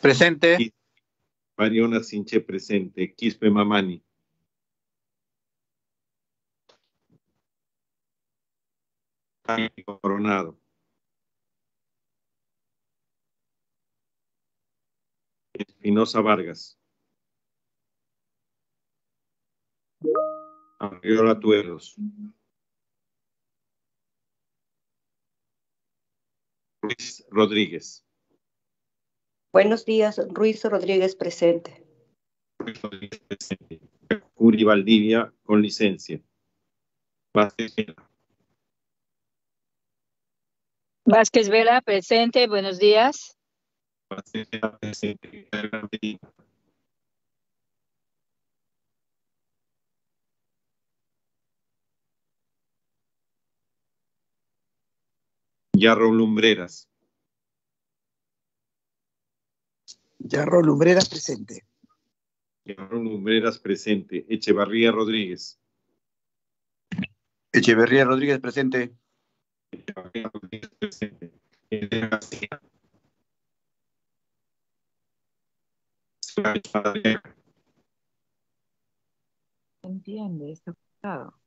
Presente. Mariona Sinche presente. Quispe Mamani. Coronado. Espinosa Vargas. Arriola Tueros. Ruiz Rodríguez. Buenos días, Ruiz Rodríguez presente. Ruiz Rodríguez presente. Uri Valdivia con licencia. Vázquez Vela. Vázquez Vela presente. Buenos días. Vázquez Vela presente. Yarro Lumbreras. Yarro Lumbreras presente. Yarro Lumbreras presente. Echevarría Rodríguez. Echeverría Rodríguez presente. Echevarría Rodríguez presente. Entiende, está ocupado.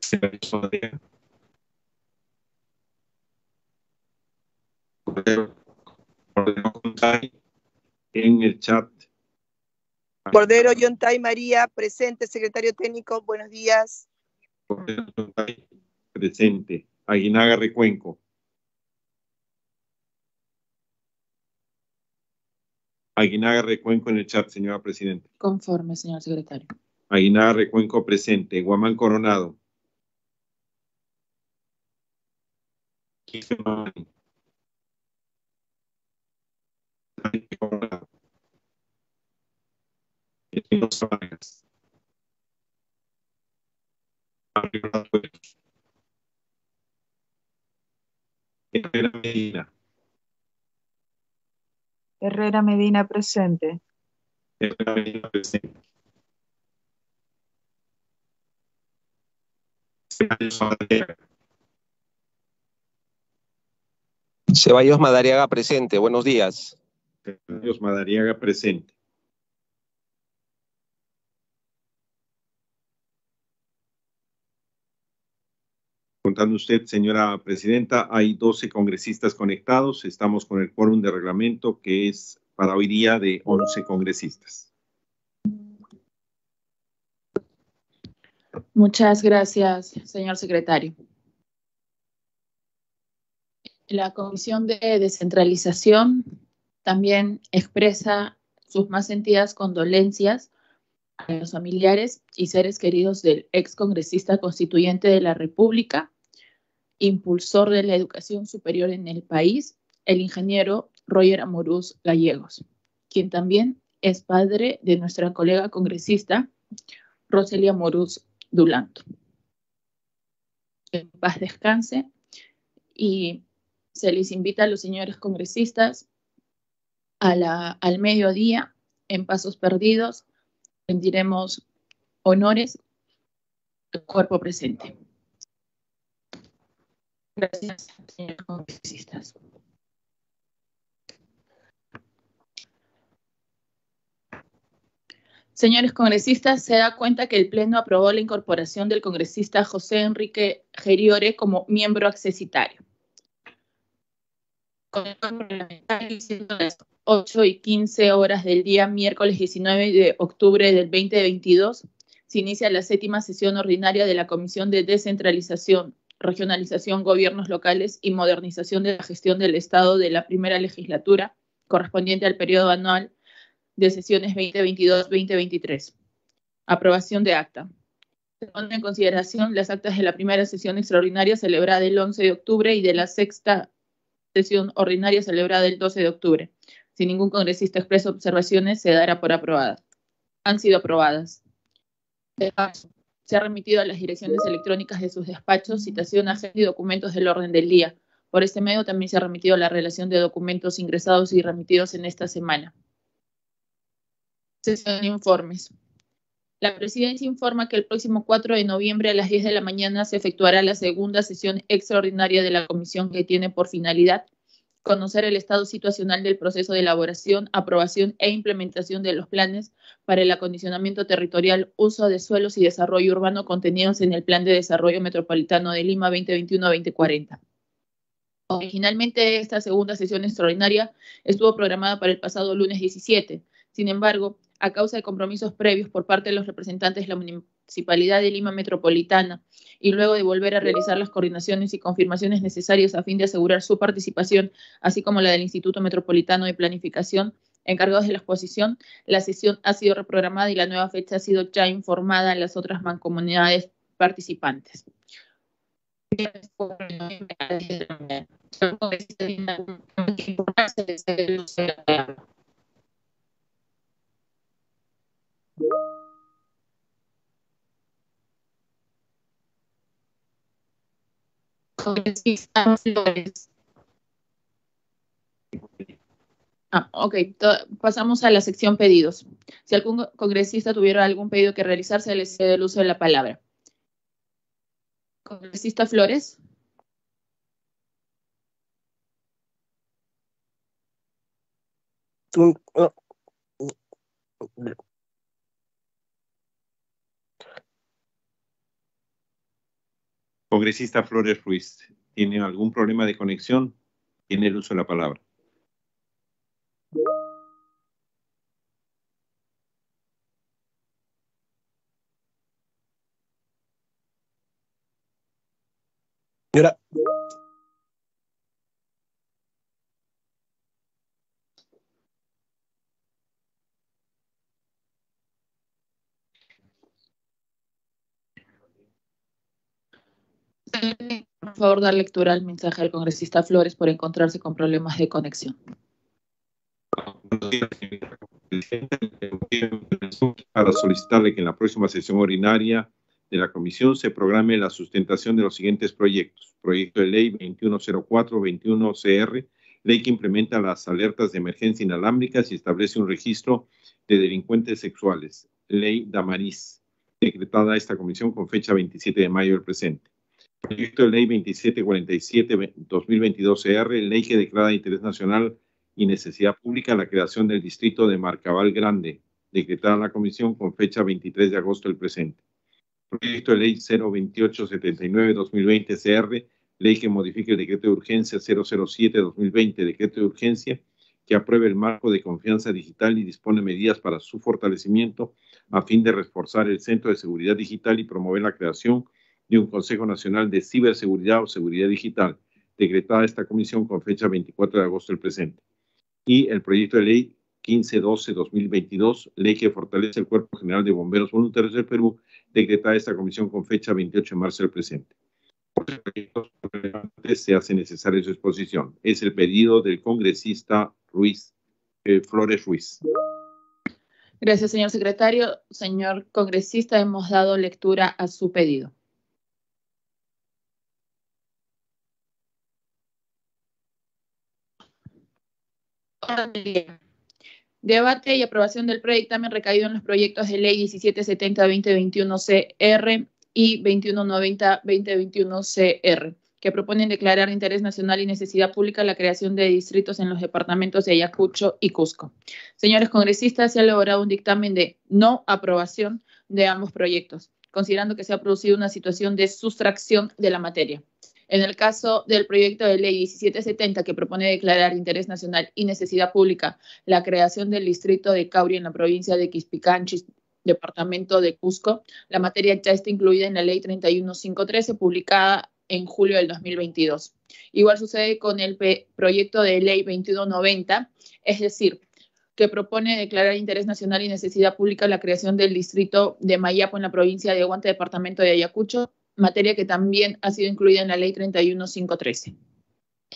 Sánchez Madariaga. Cordero, Cordero Contay en el chat. Cordero Yontay María, presente, secretario técnico, buenos días. Cordero Contay, presente. Aguinaga Recuenco. Aguinaga Recuenco en el chat, señora Presidenta. Conforme, señor secretario. Aguinaga Recuenco presente. Guamán Coronado. Quince Mamani. Sánchez Coronado. Espinosa Vargas. Arriola Tueros. Herrera Medina. Herrera Medina presente. Herrera Medina presente. Ceballos Madariaga. Ceballos Madariaga presente. Buenos días. Madariaga presente. Contando usted, señora presidenta, hay 12 congresistas conectados. Estamos con el quórum de reglamento que es para hoy día de 11 congresistas. Muchas gracias, señor secretario. La Comisión de Descentralización también expresa sus más sentidas condolencias a los familiares y seres queridos del ex congresista constituyente de la República, impulsor de la educación superior en el país, el ingeniero Roger Amorús Gallegos, quien también es padre de nuestra colega congresista Roselia Amorús Dulanto. En paz descanse y se les invita a los señores congresistas a la, al mediodía en Pasos Perdidos. Rendiremos honores al cuerpo presente. Gracias, señores congresistas. Señores congresistas, se da cuenta que el Pleno aprobó la incorporación del congresista José Enrique Geriore como miembro accesitario. Con el parlamentario, siendo las 8 y 15 horas del día miércoles 19 de octubre del 2022, se inicia la séptima sesión ordinaria de la Comisión de Descentralización, Regionalización, Gobiernos Locales y Modernización de la Gestión del Estado de la primera legislatura, correspondiente al periodo anual de sesiones 2022-2023. Aprobación de acta. Se ponen en consideración las actas de la primera sesión extraordinaria celebrada el 11 de octubre y de la sexta sesión ordinaria celebrada el 12 de octubre. Si ningún congresista expresa observaciones, se dará por aprobada. Han sido aprobadas. Se ha remitido a las direcciones electrónicas de sus despachos citación, agenda y documentos del orden del día. Por este medio también se ha remitido la relación de documentos ingresados y remitidos en esta semana. Sesión de informes. La presidencia informa que el próximo 4 de noviembre a las 10 de la mañana se efectuará la segunda sesión extraordinaria de la comisión que tiene por finalidad conocer el estado situacional del proceso de elaboración, aprobación e implementación de los planes para el acondicionamiento territorial, uso de suelos y desarrollo urbano contenidos en el Plan de Desarrollo Metropolitano de Lima 2021-2040. Originalmente esta segunda sesión extraordinaria estuvo programada para el pasado lunes 17. Sin embargo, a causa de compromisos previos por parte de los representantes de la Municipalidad de Lima Metropolitana y luego de volver a realizar las coordinaciones y confirmaciones necesarias a fin de asegurar su participación, así como la del Instituto Metropolitano de Planificación, encargados de la exposición, la sesión ha sido reprogramada y la nueva fecha ha sido ya informada a las otras mancomunidades participantes. Ah, ok, pasamos a la sección pedidos. Si algún congresista tuviera algún pedido que realizar, se le cede el uso de la palabra. Congresista Flores. Congresista Flores Ruiz, ¿tiene algún problema de conexión? Tiene el uso de la palabra. Favor, dar lectura al mensaje del congresista Flores por encontrarse con problemas de conexión. Para solicitarle que en la próxima sesión ordinaria de la comisión se programe la sustentación de los siguientes proyectos. Proyecto de ley 2104-21CR, ley que implementa las alertas de emergencia inalámbricas y establece un registro de delincuentes sexuales. Ley Damaris, decretada esta comisión con fecha 27 de mayo del presente. Proyecto de ley 2747-2022-CR, ley que declara de interés nacional y necesidad pública la creación del distrito de Marcabal Grande, decretada la comisión con fecha 23 de agosto del presente. Proyecto de ley 02879-2020-CR, ley que modifique el decreto de urgencia 007-2020, decreto de urgencia que apruebe el marco de confianza digital y dispone medidas para su fortalecimiento a fin de reforzar el Centro de Seguridad Digital y promover la creación de un Consejo Nacional de Ciberseguridad o Seguridad Digital, decretada esta comisión con fecha 24 de agosto del presente. Y el proyecto de ley 1512-2022, ley que fortalece el Cuerpo General de Bomberos Voluntarios del Perú, decretada esta comisión con fecha 28 de marzo del presente. Se hace necesaria su exposición. Es el pedido del congresista Ruiz, eh, Flores Ruiz. Gracias, señor secretario. Señor congresista, hemos dado lectura a su pedido. Debate y aprobación del predictamen recaído en los proyectos de ley 1770-2021-CR y 2190-2021-CR, que proponen declarar de interés nacional y necesidad pública la creación de distritos en los departamentos de Ayacucho y Cusco. Señores congresistas, se ha elaborado un dictamen de no aprobación de ambos proyectos, considerando que se ha producido una situación de sustracción de la materia. En el caso del proyecto de ley 1770, que propone declarar interés nacional y necesidad pública la creación del distrito de Cauri en la provincia de Quispicanchis, departamento de Cusco, la materia ya está incluida en la ley 31513, publicada en julio del 2022. Igual sucede con el proyecto de ley 2190, es decir, que propone declarar interés nacional y necesidad pública la creación del distrito de Mayapo en la provincia de Guante, departamento de Ayacucho, materia que también ha sido incluida en la ley 31513.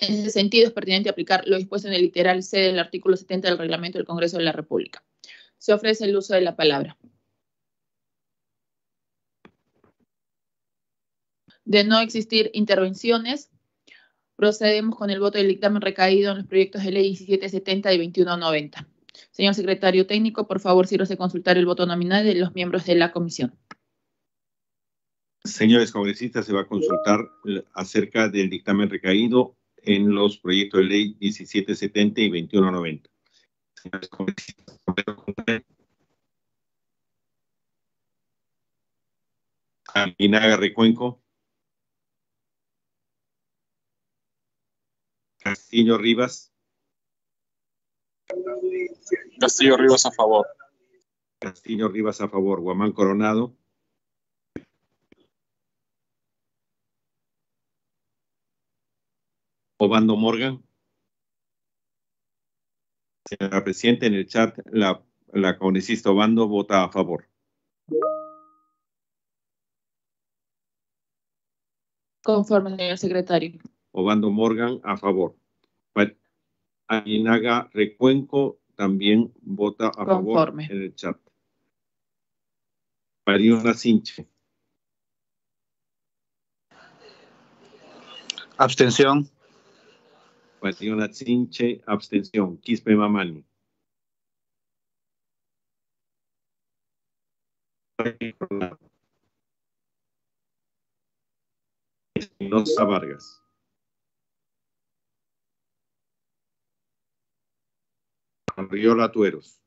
En ese sentido, es pertinente aplicar lo dispuesto en el literal C del artículo 70 del reglamento del Congreso de la República. Se ofrece el uso de la palabra. De no existir intervenciones, procedemos con el voto del dictamen recaído en los proyectos de ley 1770 y 2190. Señor secretario técnico, por favor, de consultar el voto nominal de los miembros de la comisión. Señores congresistas, se va a consultar eh, acerca del dictamen recaído en los proyectos de ley 1770 y 2190. Señores congresistas, Aguinaga Recuenco. Castillo Rivas. Castillo Rivas a favor. Castillo Rivas a favor. Guamán Coronado. Obando Morgan. Señora Presidenta, en el chat la, la congresista Obando vota a favor. Conforme, señor secretario. Obando Morgan a favor. Aguinaga Recuenco también vota a favor en el chat. Mariona Sinche. Abstención. Mariona Sinche, abstención. Quispe Mamani. Espinosa Vargas. Riola Tueros.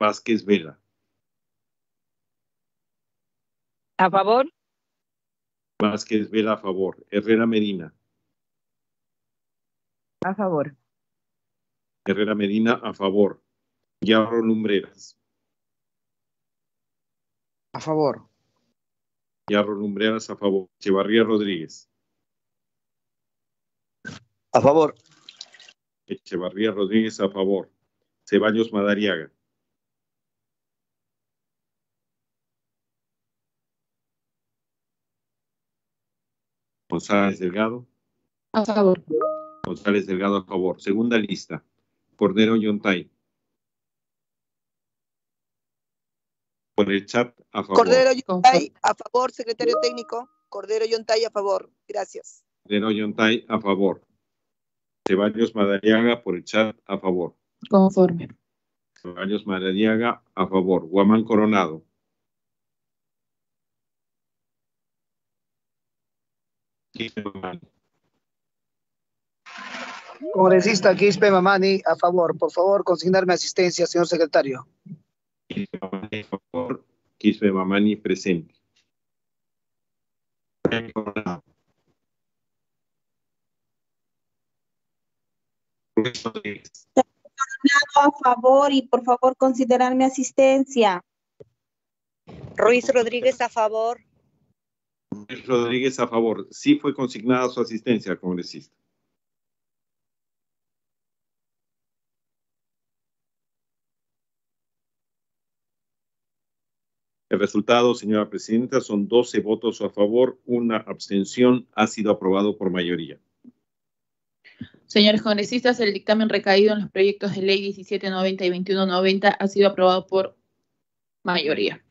Vázquez Vela. A favor. Vázquez Vela a favor. Herrera Medina. A favor. Herrera Medina a favor. Yarro Lumbreras. A favor. Yarro Lumbreras a favor. Echevarría Rodríguez. A favor. Echevarría Rodríguez a favor. Ceballos Madariaga. González Delgado. A favor. González Delgado a favor. Segunda lista. Cordero Yontay. Por el chat, a favor. Cordero Yontay, a favor, secretario técnico. Cordero Yontay, a favor. Gracias. Cordero Yontay, a favor. Ceballos Madariaga, por el chat, a favor. Conforme. Ceballos Madariaga, a favor. Guamán Coronado. Congresista Quispe Mamani, a favor. Por favor, consignarme asistencia, señor secretario. Quispe Mamani, presente. A favor y por favor considerar mi asistencia. Ruiz Rodríguez a favor. Rodríguez a favor. Sí fue consignada su asistencia, congresista. El resultado, señora presidenta, son 12 votos a favor, una abstención. Ha sido aprobado por mayoría. Señores congresistas, el dictamen recaído en los proyectos de ley 1790 y 2190 ha sido aprobado por mayoría.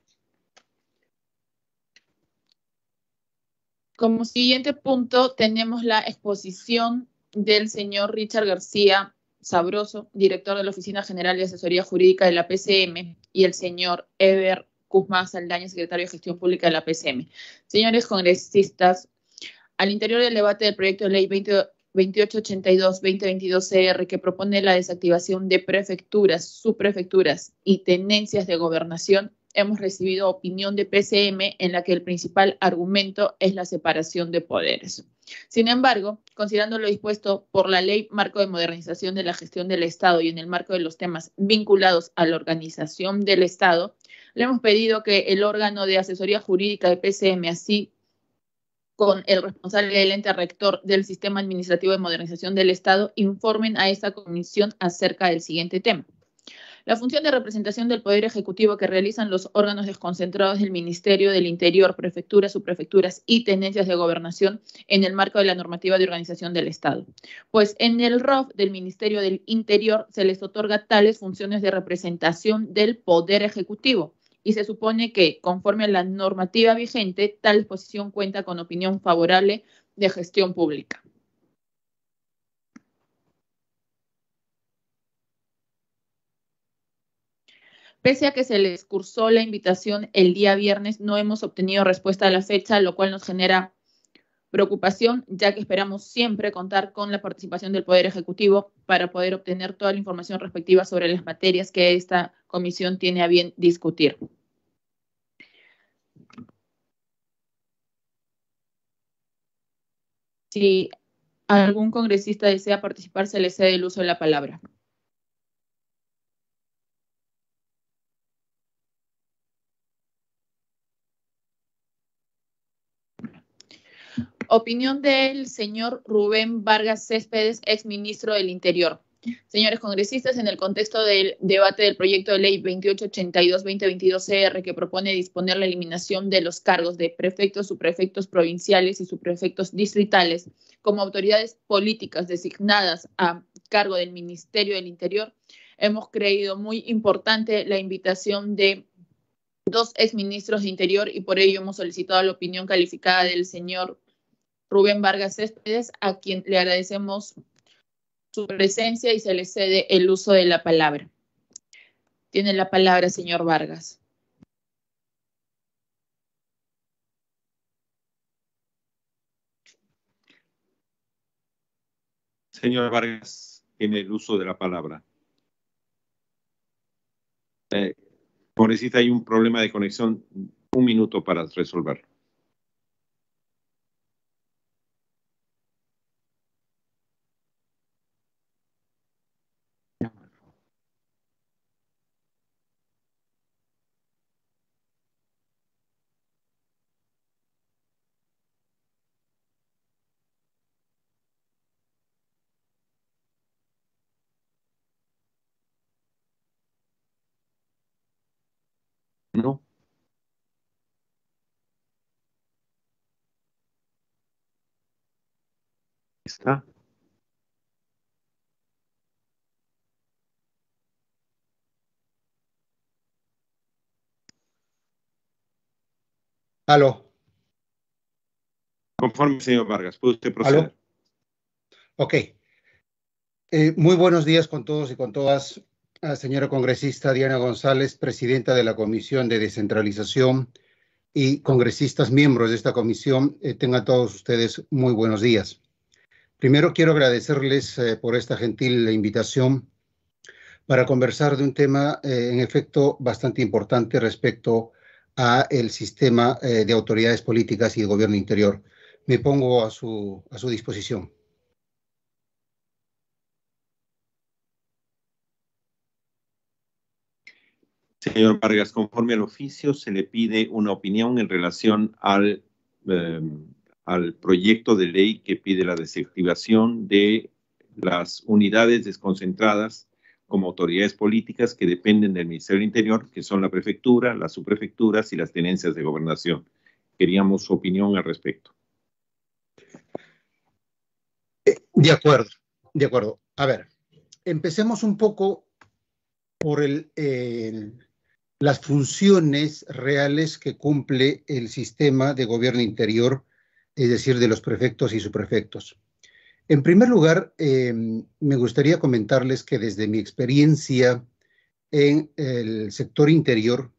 Como siguiente punto, tenemos la exposición del señor Richard García Sabroso, director de la Oficina General de Asesoría Jurídica de la PCM, y el señor Ever Guzmán Saldaña, secretario de Gestión Pública de la PCM. Señores congresistas, al interior del debate del proyecto de ley 2882-2022-CR que propone la desactivación de prefecturas, subprefecturas y tenencias de gobernación, hemos recibido opinión de PCM en la que el principal argumento es la separación de poderes. Sin embargo, considerando lo dispuesto por la Ley Marco de Modernización de la Gestión del Estado y en el marco de los temas vinculados a la organización del Estado, le hemos pedido que el órgano de asesoría jurídica de PCM, así con el responsable del ente rector del Sistema Administrativo de Modernización del Estado, informen a esta comisión acerca del siguiente tema. La función de representación del Poder Ejecutivo que realizan los órganos desconcentrados del Ministerio del Interior, prefecturas, subprefecturas y tendencias de gobernación en el marco de la normativa de organización del Estado. Pues en el ROF del Ministerio del Interior se les otorga tales funciones de representación del Poder Ejecutivo y se supone que, conforme a la normativa vigente, tal disposición cuenta con opinión favorable de gestión pública. Pese a que se les cursó la invitación el día viernes, no hemos obtenido respuesta a la fecha, lo cual nos genera preocupación, ya que esperamos siempre contar con la participación del Poder Ejecutivo para poder obtener toda la información respectiva sobre las materias que esta comisión tiene a bien discutir. Si algún congresista desea participar, se le cede el uso de la palabra. Opinión del señor Rubén Vargas Céspedes, ex ministro del Interior. Señores congresistas, en el contexto del debate del proyecto de ley 2882-2022-CR que propone disponer la eliminación de los cargos de prefectos, subprefectos provinciales y subprefectos distritales como autoridades políticas designadas a cargo del Ministerio del Interior, hemos creído muy importante la invitación de dos exministros de Interior y por ello hemos solicitado la opinión calificada del señor Rubén Vargas Céspedes, a quien le agradecemos su presencia y se le cede el uso de la palabra. Tiene la palabra, señor Vargas. Señor Vargas, tiene el uso de la palabra. Eh, necesita hay un problema de conexión. Un minuto para resolverlo. No. Está. Aló. Conforme, señor Vargas, puede usted proceder. ¿Aló? Ok. Eh, muy buenos días con todos y con todas señora congresista Diana González, presidenta de la Comisión de Descentralización y congresistas miembros de esta comisión. Eh, tengan todos ustedes muy buenos días. Primero quiero agradecerles eh, por esta gentil invitación para conversar de un tema eh, en efecto bastante importante respecto a el sistema de autoridades políticas y de gobierno interior. Me pongo a su, a su disposición. Señor Vargas, conforme al oficio, se le pide una opinión en relación al, al proyecto de ley que pide la desactivación de las unidades desconcentradas como autoridades políticas que dependen del Ministerio del Interior, que son la prefectura, las subprefecturas y las tenencias de gobernación. Queríamos su opinión al respecto. De acuerdo, de acuerdo. A ver, empecemos un poco por las funciones reales que cumple el sistema de gobierno interior, es decir, de los prefectos y subprefectos. En primer lugar, em, me gustaría comentarles que desde mi experiencia en el sector interior,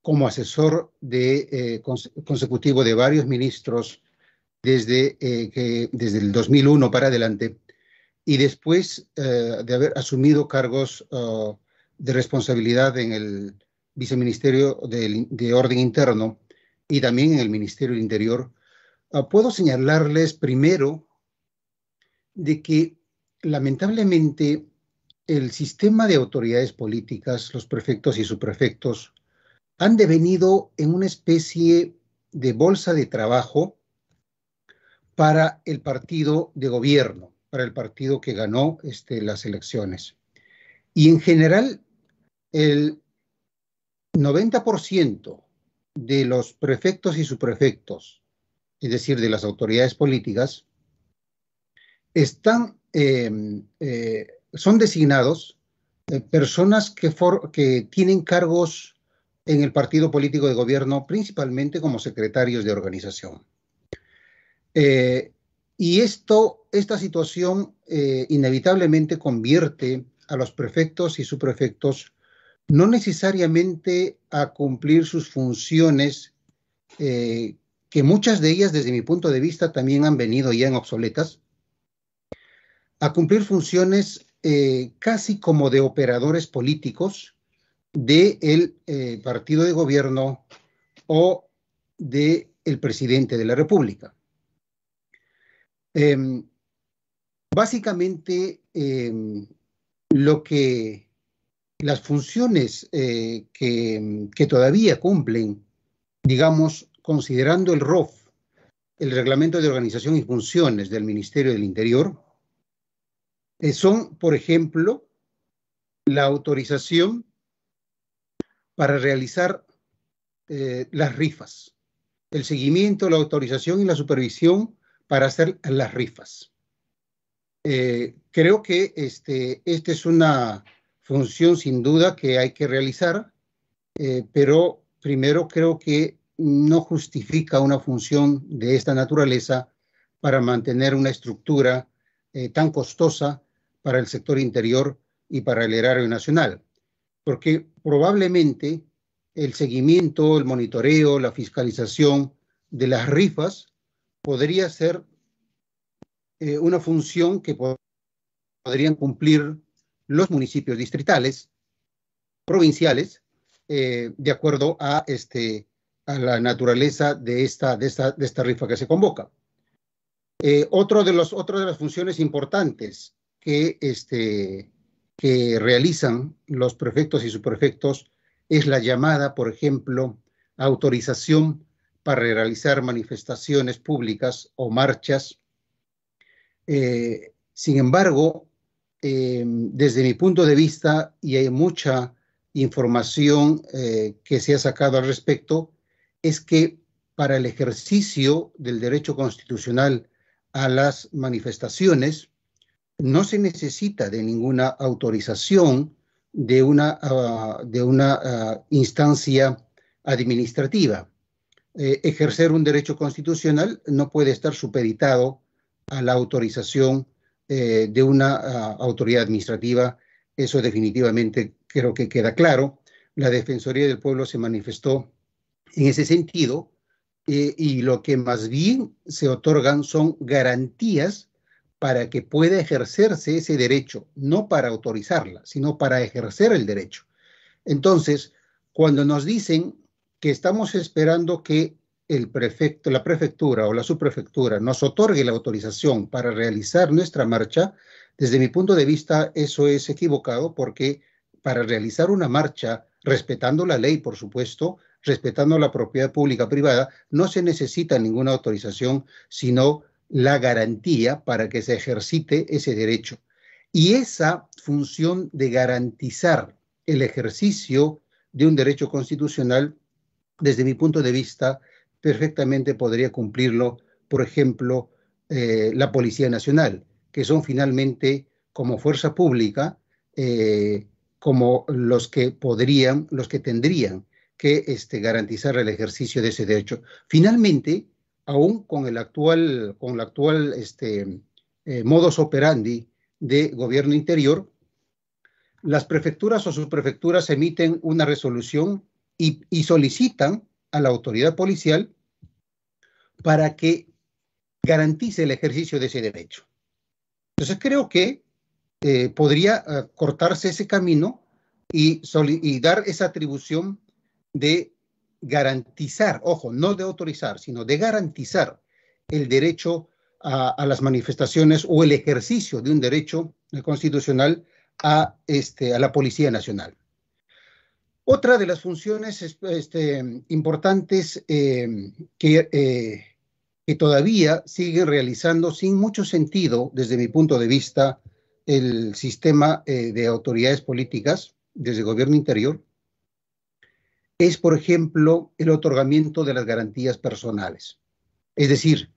como asesor de, eh, consecutivo de varios ministros desde, eh, desde el 2001 para adelante, y después eh, de haber asumido cargos de responsabilidad en el Viceministerio de, Orden Interno y también en el Ministerio del Interior, puedo señalarles primero de que lamentablemente el sistema de autoridades políticas, los prefectos y subprefectos, han devenido en una especie de bolsa de trabajo para el partido de gobierno, para el partido que ganó este, las elecciones. Y en general el 90% de los prefectos y subprefectos, es decir, de las autoridades políticas, están, em, eh, son designados eh, personas que, tienen cargos en el partido político de gobierno, principalmente como secretarios de organización. Eh, y esto, esta situación eh, inevitablemente convierte a los prefectos y subprefectos no necesariamente a cumplir sus funciones, eh, que muchas de ellas desde mi punto de vista también han venido ya en obsoletas, a cumplir funciones eh, casi como de operadores políticos del eh, partido de gobierno o del el presidente de la República. Em, básicamente, em, lo que las funciones eh, que, que, todavía cumplen, digamos, considerando el ROF, el Reglamento de Organización y Funciones del Ministerio del Interior, eh, son, por ejemplo, la autorización para realizar eh, las rifas, el seguimiento, la autorización y la supervisión para hacer las rifas. Eh, creo que este, esta es una función sin duda que hay que realizar, pero primero creo que no justifica una función de esta naturaleza para mantener una estructura eh, tan costosa para el sector interior y para el erario nacional, porque probablemente el seguimiento, el monitoreo, la fiscalización de las rifas podría ser eh, una función que podrían cumplir los municipios distritales, provinciales, eh, de acuerdo a, este, a la naturaleza de esta, de esta, de esta rifa que se convoca. Eh, otro de los, otra de las funciones importantes que, este, que realizan los prefectos y subprefectos es la llamada, por ejemplo, autorización para realizar manifestaciones públicas o marchas. Eh, sin embargo, eh, desde mi punto de vista, y hay mucha información eh, que se ha sacado al respecto, es que para el ejercicio del derecho constitucional a las manifestaciones, no se necesita de ninguna autorización de una, uh, de una uh, instancia administrativa. Eh, ejercer un derecho constitucional no puede estar supeditado a la autorización eh, de una uh, autoridad administrativa. Eso definitivamente creo que queda claro. La Defensoría del Pueblo se manifestó en ese sentido eh, y lo que más bien se otorgan son garantías para que pueda ejercerse ese derecho, no para autorizarla, sino para ejercer el derecho. Entonces, cuando nos dicen que estamos esperando que el prefecto, la prefectura o la subprefectura nos otorgue la autorización para realizar nuestra marcha, desde mi punto de vista eso es equivocado porque para realizar una marcha, respetando la ley, por supuesto, respetando la propiedad pública privada, no se necesita ninguna autorización, sino la garantía para que se ejercite ese derecho. Y esa función de garantizar el ejercicio de un derecho constitucional desde mi punto de vista, perfectamente podría cumplirlo, por ejemplo, eh, la Policía Nacional, que son finalmente como fuerza pública, eh, como los que podrían, los que tendrían que este, garantizar el ejercicio de ese derecho. Finalmente, aún con el actual, con el actual este, eh, modus operandi de gobierno interior, las prefecturas o subprefecturas emiten una resolución y, solicitan a la autoridad policial para que garantice el ejercicio de ese derecho. Entonces creo que eh, podría uh, cortarse ese camino y, y, dar esa atribución de garantizar, ojo, no de autorizar, sino de garantizar el derecho a, las manifestaciones o el ejercicio de un derecho constitucional a, este, a la Policía Nacional. Otra de las funciones este, importantes eh, que, eh, que, todavía siguen realizando sin mucho sentido, desde mi punto de vista, el sistema eh, de autoridades políticas desde el gobierno interior, es, por ejemplo, el otorgamiento de las garantías personales. Es decir,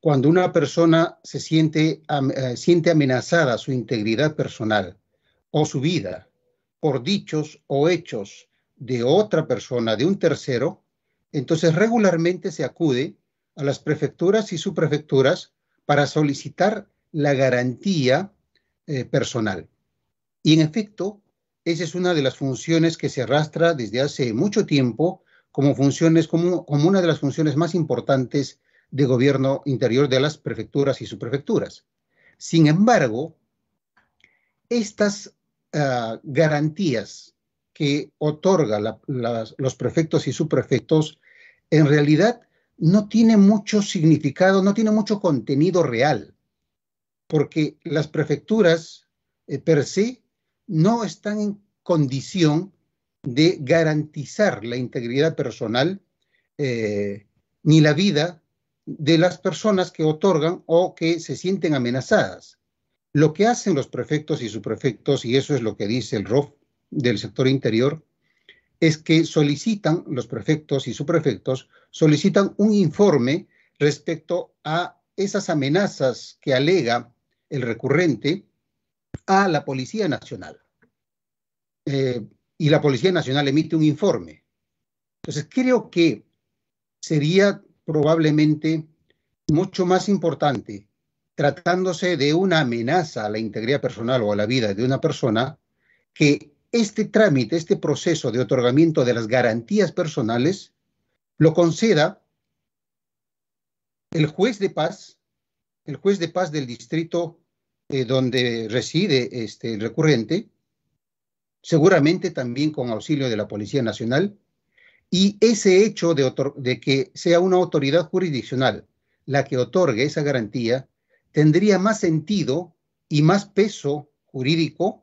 cuando una persona se siente, eh, siente amenazada su integridad personal o su vida por dichos o hechos de otra persona, de un tercero, entonces regularmente se acude a las prefecturas y subprefecturas para solicitar la garantía eh, personal. Y en efecto, esa es una de las funciones que se arrastra desde hace mucho tiempo como funciones, como, una de las funciones más importantes de gobierno interior de las prefecturas y subprefecturas. Sin embargo, estas uh, garantías que otorga la, las, los prefectos y subprefectos en realidad no tiene mucho significado, no tiene mucho contenido real, porque las prefecturas eh, per se no están en condición de garantizar la integridad personal eh, ni la vida de las personas que otorgan o que se sienten amenazadas. Lo que hacen los prefectos y subprefectos, y eso es lo que dice el ROF del sector interior, es que solicitan, los prefectos y subprefectos, solicitan un informe respecto a esas amenazas que alega el recurrente a la Policía Nacional. Eh, y la Policía Nacional emite un informe. Entonces, creo que sería probablemente mucho más importante, tratándose de una amenaza a la integridad personal o a la vida de una persona, que este trámite, este proceso de otorgamiento de las garantías personales, lo conceda el juez de paz, el juez de paz del distrito eh, donde reside este, el recurrente, seguramente también con auxilio de la Policía Nacional, y ese hecho de, de, que sea una autoridad jurisdiccional la que otorgue esa garantía tendría más sentido y más peso jurídico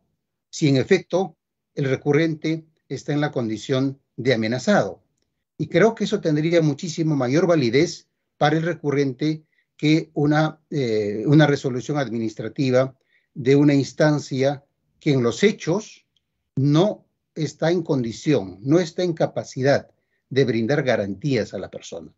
si en efecto el recurrente está en la condición de amenazado. Y creo que eso tendría muchísimo mayor validez para el recurrente que una, eh, una resolución administrativa de una instancia que en los hechos no está en condición, no está en capacidad de brindar garantías a la persona.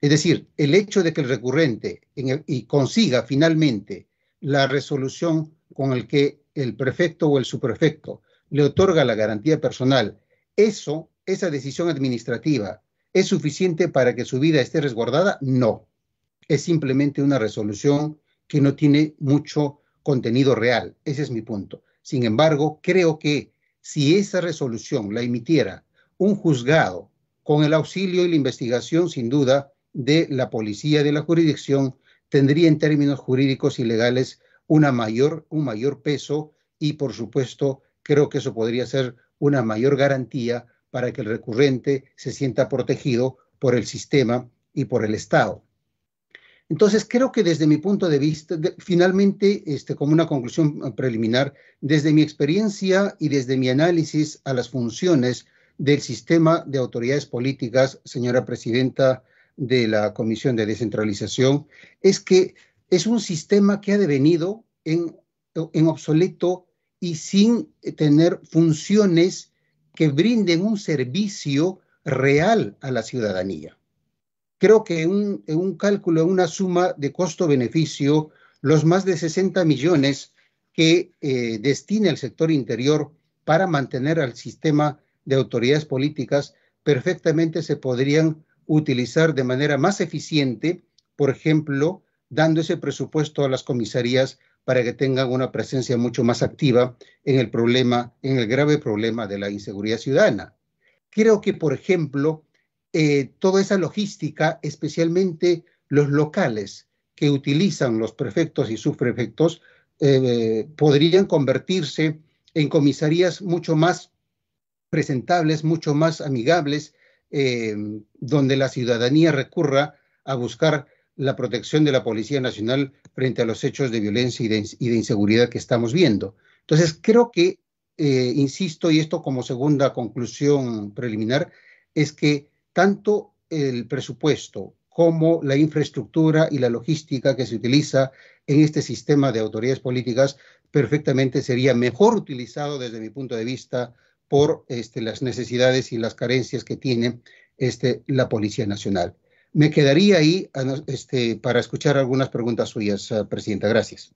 Es decir, el hecho de que el recurrente y consiga finalmente la resolución con el que el prefecto o el subprefecto le otorga la garantía personal, eso, esa decisión administrativa, ¿es suficiente para que su vida esté resguardada? No. Es simplemente una resolución que no tiene mucho contenido real. Ese es mi punto. Sin embargo, creo que si esa resolución la emitiera un juzgado con el auxilio y la investigación, sin duda, de la policía de la jurisdicción, tendría en términos jurídicos y legales una mayor, un mayor peso y, por supuesto, creo que eso podría ser una mayor garantía para que el recurrente se sienta protegido por el sistema y por el Estado. Entonces, creo que desde mi punto de vista, finalmente, este, como una conclusión preliminar, desde mi experiencia y desde mi análisis a las funciones del sistema de autoridades políticas, señora presidenta de la Comisión de Descentralización, es que es un sistema que ha devenido en, en obsoleto y sin tener funciones que brinden un servicio real a la ciudadanía. Creo que en un, un cálculo, en una suma de costo-beneficio, los más de 60 millones que eh, destina el sector interior para mantener al sistema de autoridades políticas perfectamente se podrían utilizar de manera más eficiente, por ejemplo, dando ese presupuesto a las comisarías para que tengan una presencia mucho más activa en el problema, en el grave problema de la inseguridad ciudadana. Creo que, por ejemplo, eh, toda esa logística, especialmente los locales que utilizan los prefectos y subprefectos, eh, podrían convertirse en comisarías mucho más presentables, mucho más amigables, eh, donde la ciudadanía recurra a buscar la protección de la Policía Nacional frente a los hechos de violencia y de, inseguridad que estamos viendo. Entonces, creo que, eh, insisto, y esto como segunda conclusión preliminar, es que tanto el presupuesto como la infraestructura y la logística que se utiliza en este sistema de autoridades políticas perfectamente sería mejor utilizado desde mi punto de vista por este, las necesidades y las carencias que tiene este, la Policía Nacional. Me quedaría ahí este, para escuchar algunas preguntas suyas, uh, Presidenta. Gracias.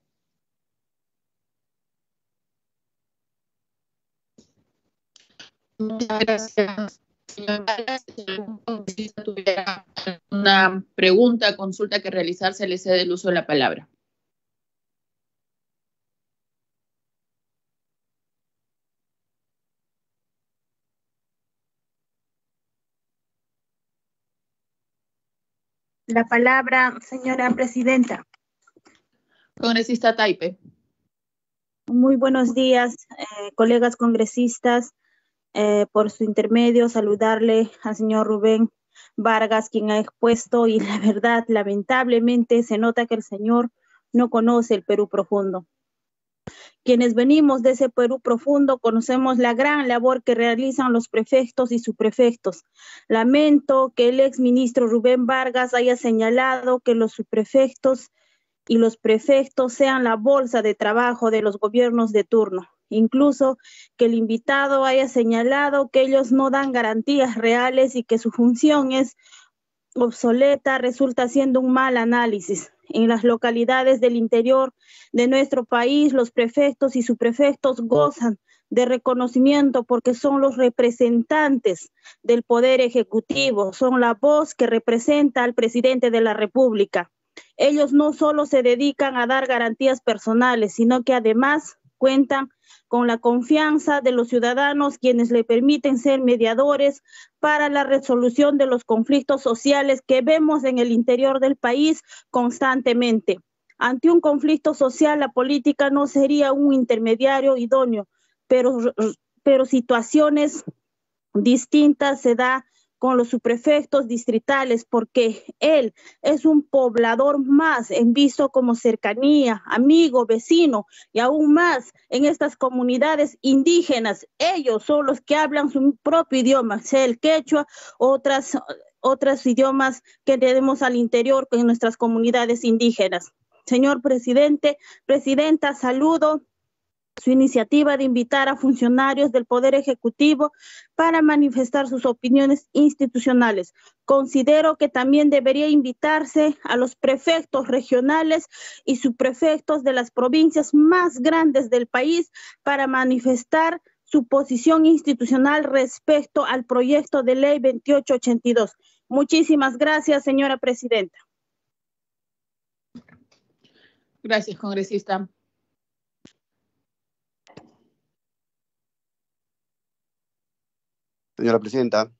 Muchas gracias. Si algún congresista tuviera una pregunta, consulta que realizarse, le cede el uso de la palabra. La palabra, señora presidenta. Congresista Taipe. Muy buenos días, eh, colegas congresistas. Eh, por su intermedio, saludarle al señor Rubén Vargas, quien ha expuesto, y la verdad, lamentablemente, se nota que el señor no conoce el Perú profundo. Quienes venimos de ese Perú profundo conocemos la gran labor que realizan los prefectos y subprefectos. Lamento que el ex ministro Rubén Vargas haya señalado que los subprefectos y los prefectos sean la bolsa de trabajo de los gobiernos de turno. Incluso que el invitado haya señalado que ellos no dan garantías reales y que su función es obsoleta resulta siendo un mal análisis. En las localidades del interior de nuestro país, los prefectos y subprefectos gozan de reconocimiento porque son los representantes del Poder Ejecutivo, son la voz que representa al presidente de la República. Ellos no solo se dedican a dar garantías personales, sino que además cuentan con la confianza de los ciudadanos quienes le permiten ser mediadores para la resolución de los conflictos sociales que vemos en el interior del país constantemente. Ante un conflicto social, la política no sería un intermediario idóneo, pero, pero situaciones distintas se da con los subprefectos distritales porque él es un poblador más en visto como cercanía, amigo, vecino y aún más en estas comunidades indígenas. Ellos son los que hablan su propio idioma, sea el quechua, otras otros idiomas que tenemos al interior en nuestras comunidades indígenas. Señor presidente, presidenta, saludo su iniciativa de invitar a funcionarios del Poder Ejecutivo para manifestar sus opiniones institucionales. Considero que también debería invitarse a los prefectos regionales y subprefectos de las provincias más grandes del país para manifestar su posición institucional respecto al proyecto de ley 2882. Muchísimas gracias, señora presidenta. Gracias, congresista. Señora presidenta.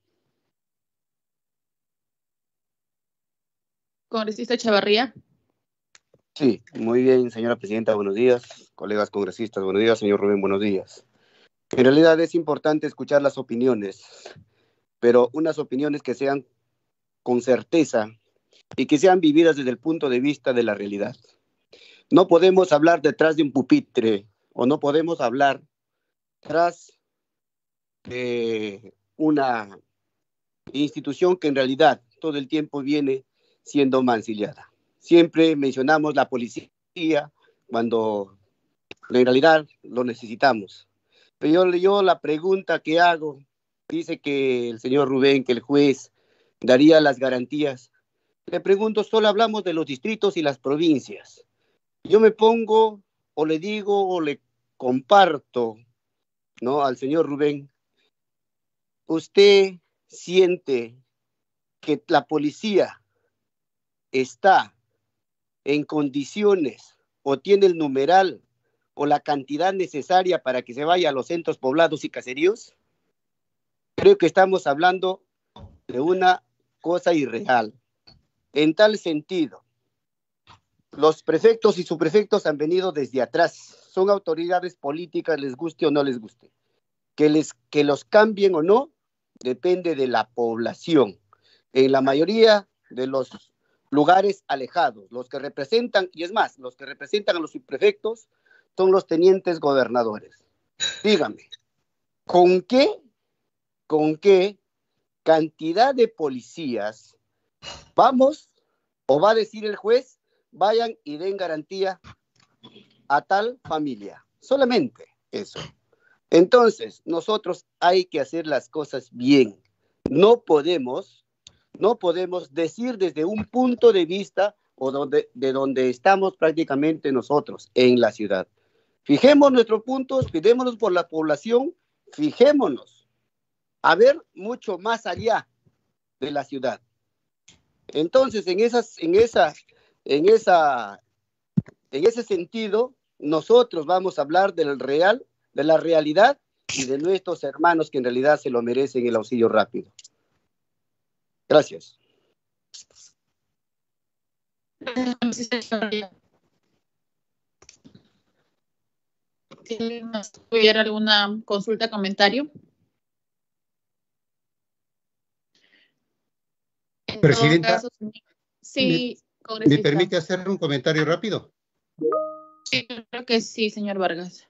Congresista Chavarría. Sí, muy bien, señora presidenta, buenos días. Colegas congresistas, buenos días. Señor Rubén, buenos días. En realidad es importante escuchar las opiniones, pero unas opiniones que sean con certeza y que sean vividas desde el punto de vista de la realidad. No podemos hablar detrás de un pupitre o no podemos hablar tras de una institución que en realidad todo el tiempo viene siendo mancillada. Siempre mencionamos la policía cuando en realidad lo necesitamos. Pero yo, yo la pregunta que hago, dice que el señor Rubén, que el juez daría las garantías. Le pregunto, solo hablamos de los distritos y las provincias. Yo me pongo o le digo o le comparto ¿no? al señor Rubén usted siente que la policía está en condiciones o tiene el numeral o la cantidad necesaria para que se vaya a los centros poblados y caseríos? Creo que estamos hablando de una cosa irreal. En tal sentido, los prefectos y subprefectos han venido desde atrás, son autoridades políticas, les guste o no les guste. Que, les, que los cambien o no, depende de la población. En la mayoría de los lugares alejados, los que representan, y es más, los que representan a los subprefectos son los tenientes gobernadores. Dígame, ¿con qué, con qué cantidad de policías vamos o va a decir el juez, vayan y den garantía a tal familia? Solamente eso. Entonces, nosotros hay que hacer las cosas bien. No podemos, no podemos decir desde un punto de vista o de donde estamos prácticamente nosotros, en la ciudad. Fijemos nuestros puntos, fijémonos por la población, fijémonos a ver mucho más allá de la ciudad. Entonces, en esas, en esa, en esa, en ese sentido, nosotros vamos a hablar del real, de la realidad y de nuestros hermanos que en realidad se lo merecen el auxilio rápido. Gracias. ¿Tuviera alguna consulta, comentario? Presidenta, sí, ¿me, ¿me permite hacer un comentario rápido? Sí, creo que sí, señor Vargas.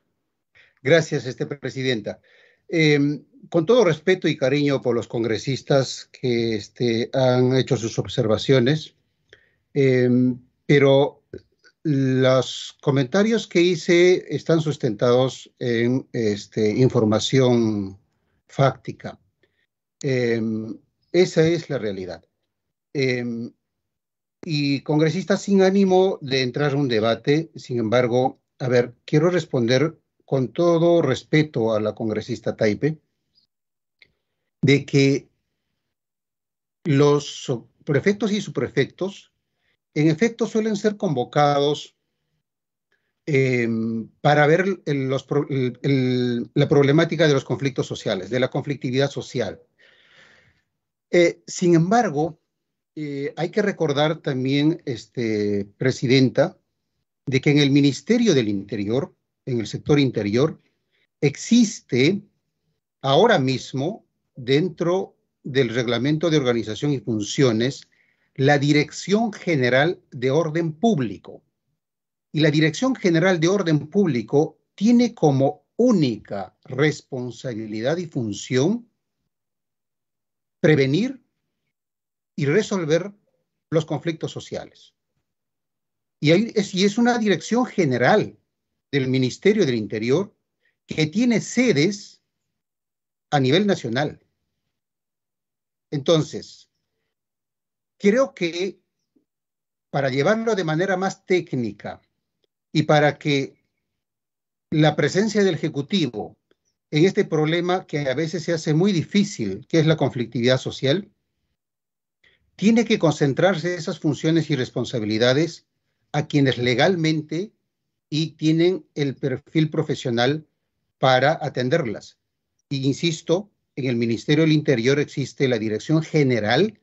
Gracias, este, Presidenta. Eh, con todo respeto y cariño por los congresistas que este, han hecho sus observaciones, eh, pero los comentarios que hice están sustentados en este, información fáctica. Eh, esa es la realidad. Y congresistas sin ánimo de entrar a un debate, sin embargo, a ver, quiero responder con todo respeto a la congresista Taipe, de que los prefectos y subprefectos, en efecto, suelen ser convocados eh, para ver la problemática de los conflictos sociales, de la conflictividad social. Eh, sin embargo, eh, hay que recordar también, este, Presidenta, de que en el Ministerio del Interior, en el sector interior, existe ahora mismo dentro del reglamento de organización y funciones la Dirección General de Orden Público. Y la Dirección General de Orden Público tiene como única responsabilidad y función prevenir y resolver los conflictos sociales. Y, es, una dirección general del Ministerio del Interior que tiene sedes a nivel nacional. Entonces, creo que para llevarlo de manera más técnica y para que la presencia del Ejecutivo en este problema que a veces se hace muy difícil, que es la conflictividad social, tiene que concentrarse esas funciones y responsabilidades a quienes legalmente y tienen el perfil profesional para atenderlas. Y insisto, en el Ministerio del Interior existe la Dirección General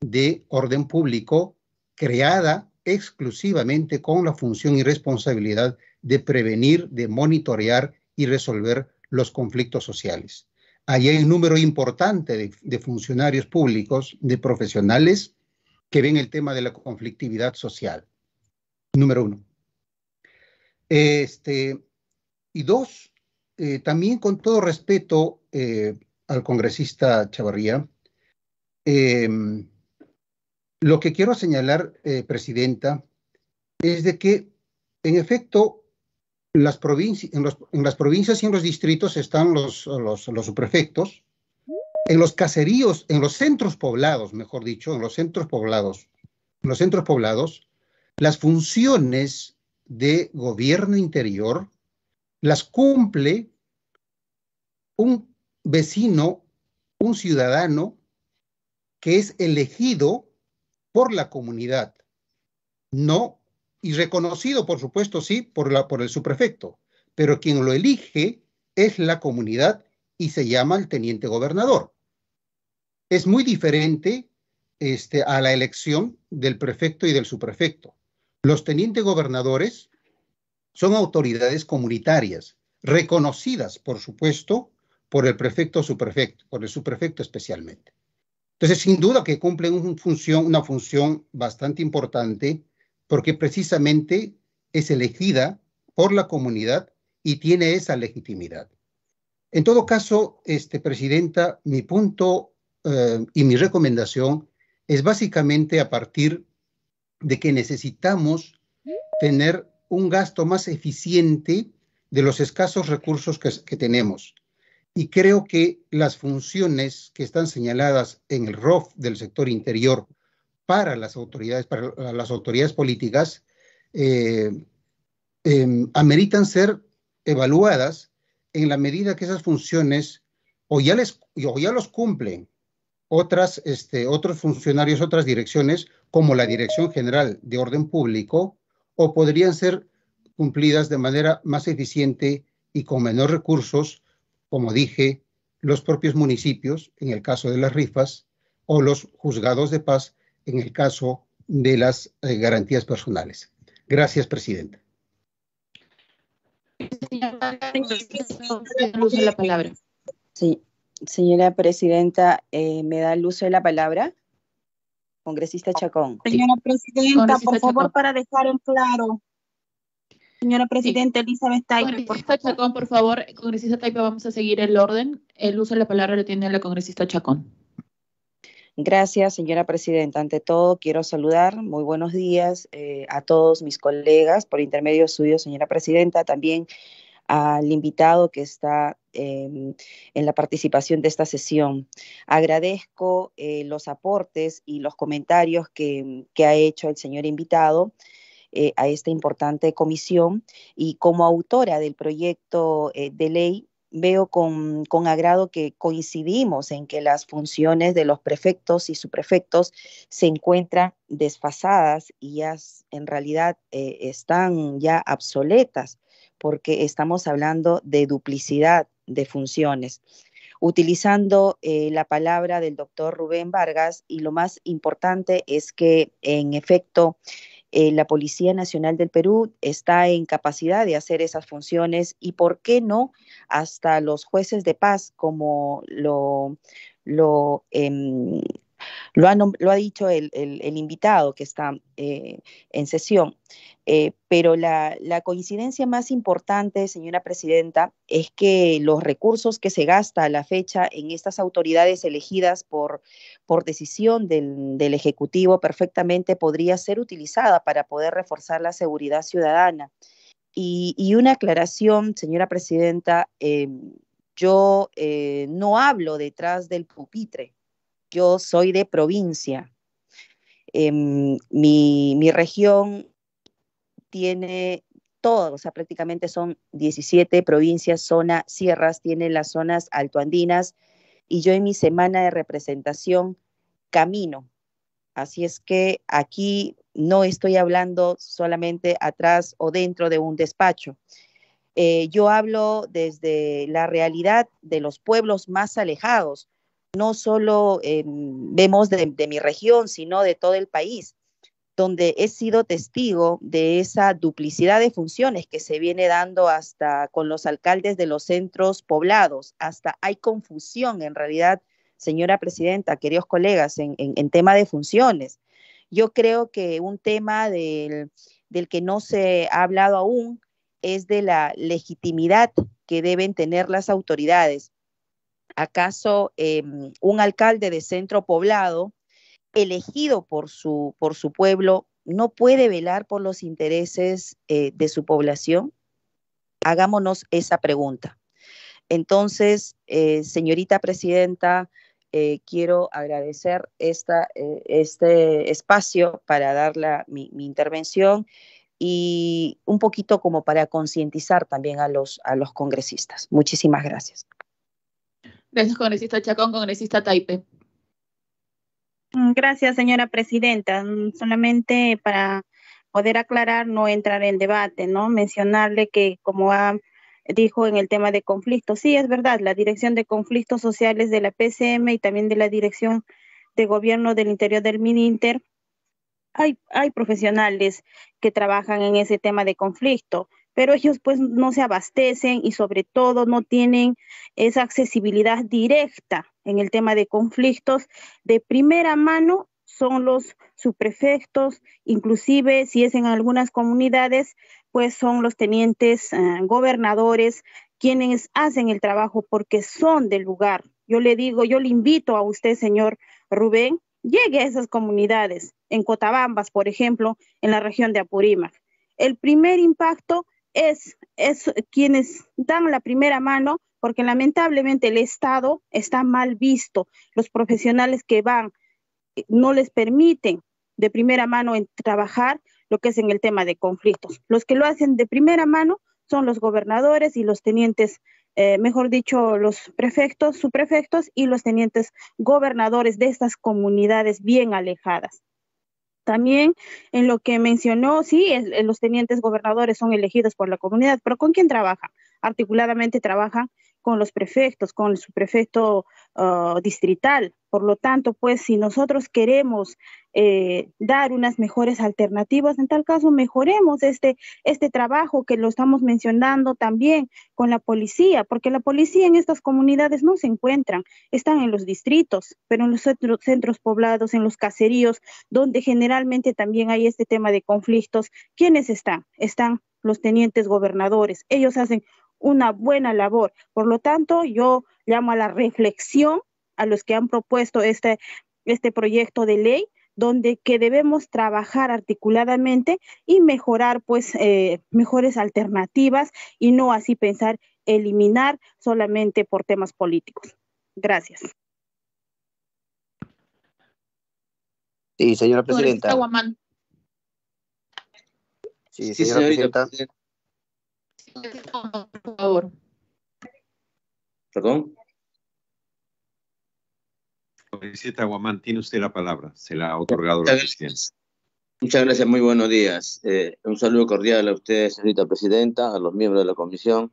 de Orden Público, creada exclusivamente con la función y responsabilidad de prevenir, de monitorear y resolver los conflictos sociales. Ahí hay un número importante de, de, funcionarios públicos, de profesionales que ven el tema de la conflictividad social. Número uno. Este, y dos, eh, también con todo respeto eh, al congresista Chavarría, eh, lo que quiero señalar, eh, Presidenta, es de que, en efecto, las en, en, las provincias y en los distritos están los, los, los subprefectos, en los caseríos, en los centros poblados, mejor dicho, en los centros poblados, en los centros poblados, las funciones de gobierno interior las cumple un vecino, un ciudadano que es elegido por la comunidad, no, y reconocido, por supuesto, sí, por, la, por el subprefecto, pero quien lo elige es la comunidad y se llama el teniente gobernador. Es muy diferente este, a la elección del prefecto y del subprefecto. Los tenientes gobernadores son autoridades comunitarias, reconocidas, por supuesto, por el prefecto o subprefecto, por el subprefecto especialmente. Entonces, sin duda que cumplen una función bastante importante porque precisamente es elegida por la comunidad y tiene esa legitimidad. En todo caso, este, Presidenta, mi punto eh, y mi recomendación es básicamente a partir de que necesitamos tener un gasto más eficiente de los escasos recursos que, tenemos. Y creo que las funciones que están señaladas en el ROF del sector interior para las autoridades, para las autoridades políticas, eh, eh, ameritan ser evaluadas en la medida que esas funciones o ya, les, o ya los cumplen otras, este, otros funcionarios, otras direcciones, como la Dirección General de Orden Público, o podrían ser cumplidas de manera más eficiente y con menor recursos, como dije, los propios municipios, en el caso de las rifas, o los juzgados de paz, en el caso de las eh, garantías personales. Gracias, Presidenta. Sí, señora Presidenta, eh, ¿me da el uso de la palabra? Congresista Chacón. Señora Presidenta, por favor, para dejar en claro. Señora Presidenta, Elizabeth Taipe. Congresista Chacón, por favor. Congresista Taipe, vamos a seguir el orden. El uso de la palabra lo tiene la congresista Chacón. Gracias, señora presidenta. Ante todo, quiero saludar, muy buenos días eh, a todos mis colegas, por intermedio suyo, señora presidenta, también al invitado que está em, en la participación de esta sesión. Agradezco eh, los aportes y los comentarios que, ha hecho el señor invitado. Eh, a esta importante comisión y como autora del proyecto de ley veo con, agrado que coincidimos en que las funciones de los prefectos y subprefectos se encuentran desfasadas y ya en realidad eh, están ya obsoletas porque estamos hablando de duplicidad de funciones. Utilizando eh, la palabra del doctor Rubén Vargas y lo más importante es que en efecto eh, la Policía Nacional del Perú está en capacidad de hacer esas funciones y, ¿por qué no?, hasta los jueces de paz, como lo, lo em, lo ha, dicho el, invitado que está eh, en sesión. Eh, pero la, coincidencia más importante, señora presidenta, es que los recursos que se gasta a la fecha en estas autoridades elegidas por, por decisión del, Ejecutivo perfectamente podría ser utilizada para poder reforzar la seguridad ciudadana. Y, una aclaración, señora presidenta, eh, yo no hablo detrás del pupitre yo soy de provincia. Em, mi, región tiene todo, o sea, prácticamente son 17 provincias, zona sierras, tiene las zonas altoandinas y yo en mi semana de representación camino. Así es que aquí no estoy hablando solamente atrás o dentro de un despacho. Eh, yo hablo desde la realidad de los pueblos más alejados, no solo vemos de, mi región, sino de todo el país, donde he sido testigo de esa duplicidad de funciones que se viene dando hasta con los alcaldes de los centros poblados, hasta hay confusión en realidad, señora presidenta, queridos colegas, en, tema de funciones. Yo creo que un tema del, del que no se ha hablado aún es de la legitimidad que deben tener las autoridades ¿Acaso em, un alcalde de centro poblado, elegido por su, por su pueblo, no puede velar por los intereses eh, de su población? Hagámonos esa pregunta. Entonces, eh, señorita presidenta, eh, quiero agradecer esta, este espacio para dar mi, mi, intervención y un poquito como para concientizar también a los, a los congresistas. Muchísimas gracias. Gracias, congresista Chacón, congresista Taipe. Gracias, señora presidenta. Mm, solamente para poder aclarar, no entrar en debate, ¿no? Mencionarle que como dijo en el tema de conflictos, sí, es verdad, la Dirección de Conflictos Sociales de la PCM y también de la Dirección de Gobierno del Interior del MININTER, hay profesionales que trabajan en ese tema de conflicto, pero ellos pues no se abastecen y sobre todo no tienen esa accesibilidad directa en el tema de conflictos de primera mano son los subprefectos, inclusive si es en algunas comunidades, pues son los tenientes eh, gobernadores quienes hacen el trabajo porque son del lugar. Yo le digo, yo le invito a usted, señor Rubén, llegue a esas comunidades, en Cotabambas, por ejemplo, en la región de Apurímac. El primer impacto es, es quienes dan la primera mano, porque lamentablemente el Estado está mal visto. Los profesionales que van eh, no les permiten de primera mano en trabajar lo que es en el tema de conflictos. Los que lo hacen de primera mano son los gobernadores y los tenientes eh, mejor dicho, los prefectos, subprefectos y los tenientes gobernadores de estas comunidades bien alejadas. También en lo que mencionó, sí, los tenientes gobernadores son elegidos por la comunidad, pero ¿con quién trabaja? Articuladamente trabajan con los prefectos, con su prefecto ah, distrital. Por lo tanto, pues si nosotros queremos eh, dar unas mejores alternativas, en tal caso mejoremos este, este trabajo que lo estamos mencionando también con la policía, porque la policía en estas comunidades no se encuentran, están en los distritos, pero en los centros, centros poblados, en los caseríos, donde generalmente también hay este tema de conflictos, ¿quiénes están? Están los tenientes gobernadores. Ellos hacen una buena labor. Por lo tanto, yo llamo a la reflexión a los que han propuesto este, este proyecto de ley donde que debemos trabajar articuladamente y mejorar pues eh, mejores alternativas y no así pensar eliminar solamente por temas políticos. Gracias. Sí, señora presidenta. Sí, señora presidenta por favor. Perdón. Presidenta Guamán, tiene usted la palabra. Se la ha otorgado la presidencia. Muchas gracias, muy buenos días. Eh, un saludo cordial a usted, señorita presidenta, a los miembros de la comisión.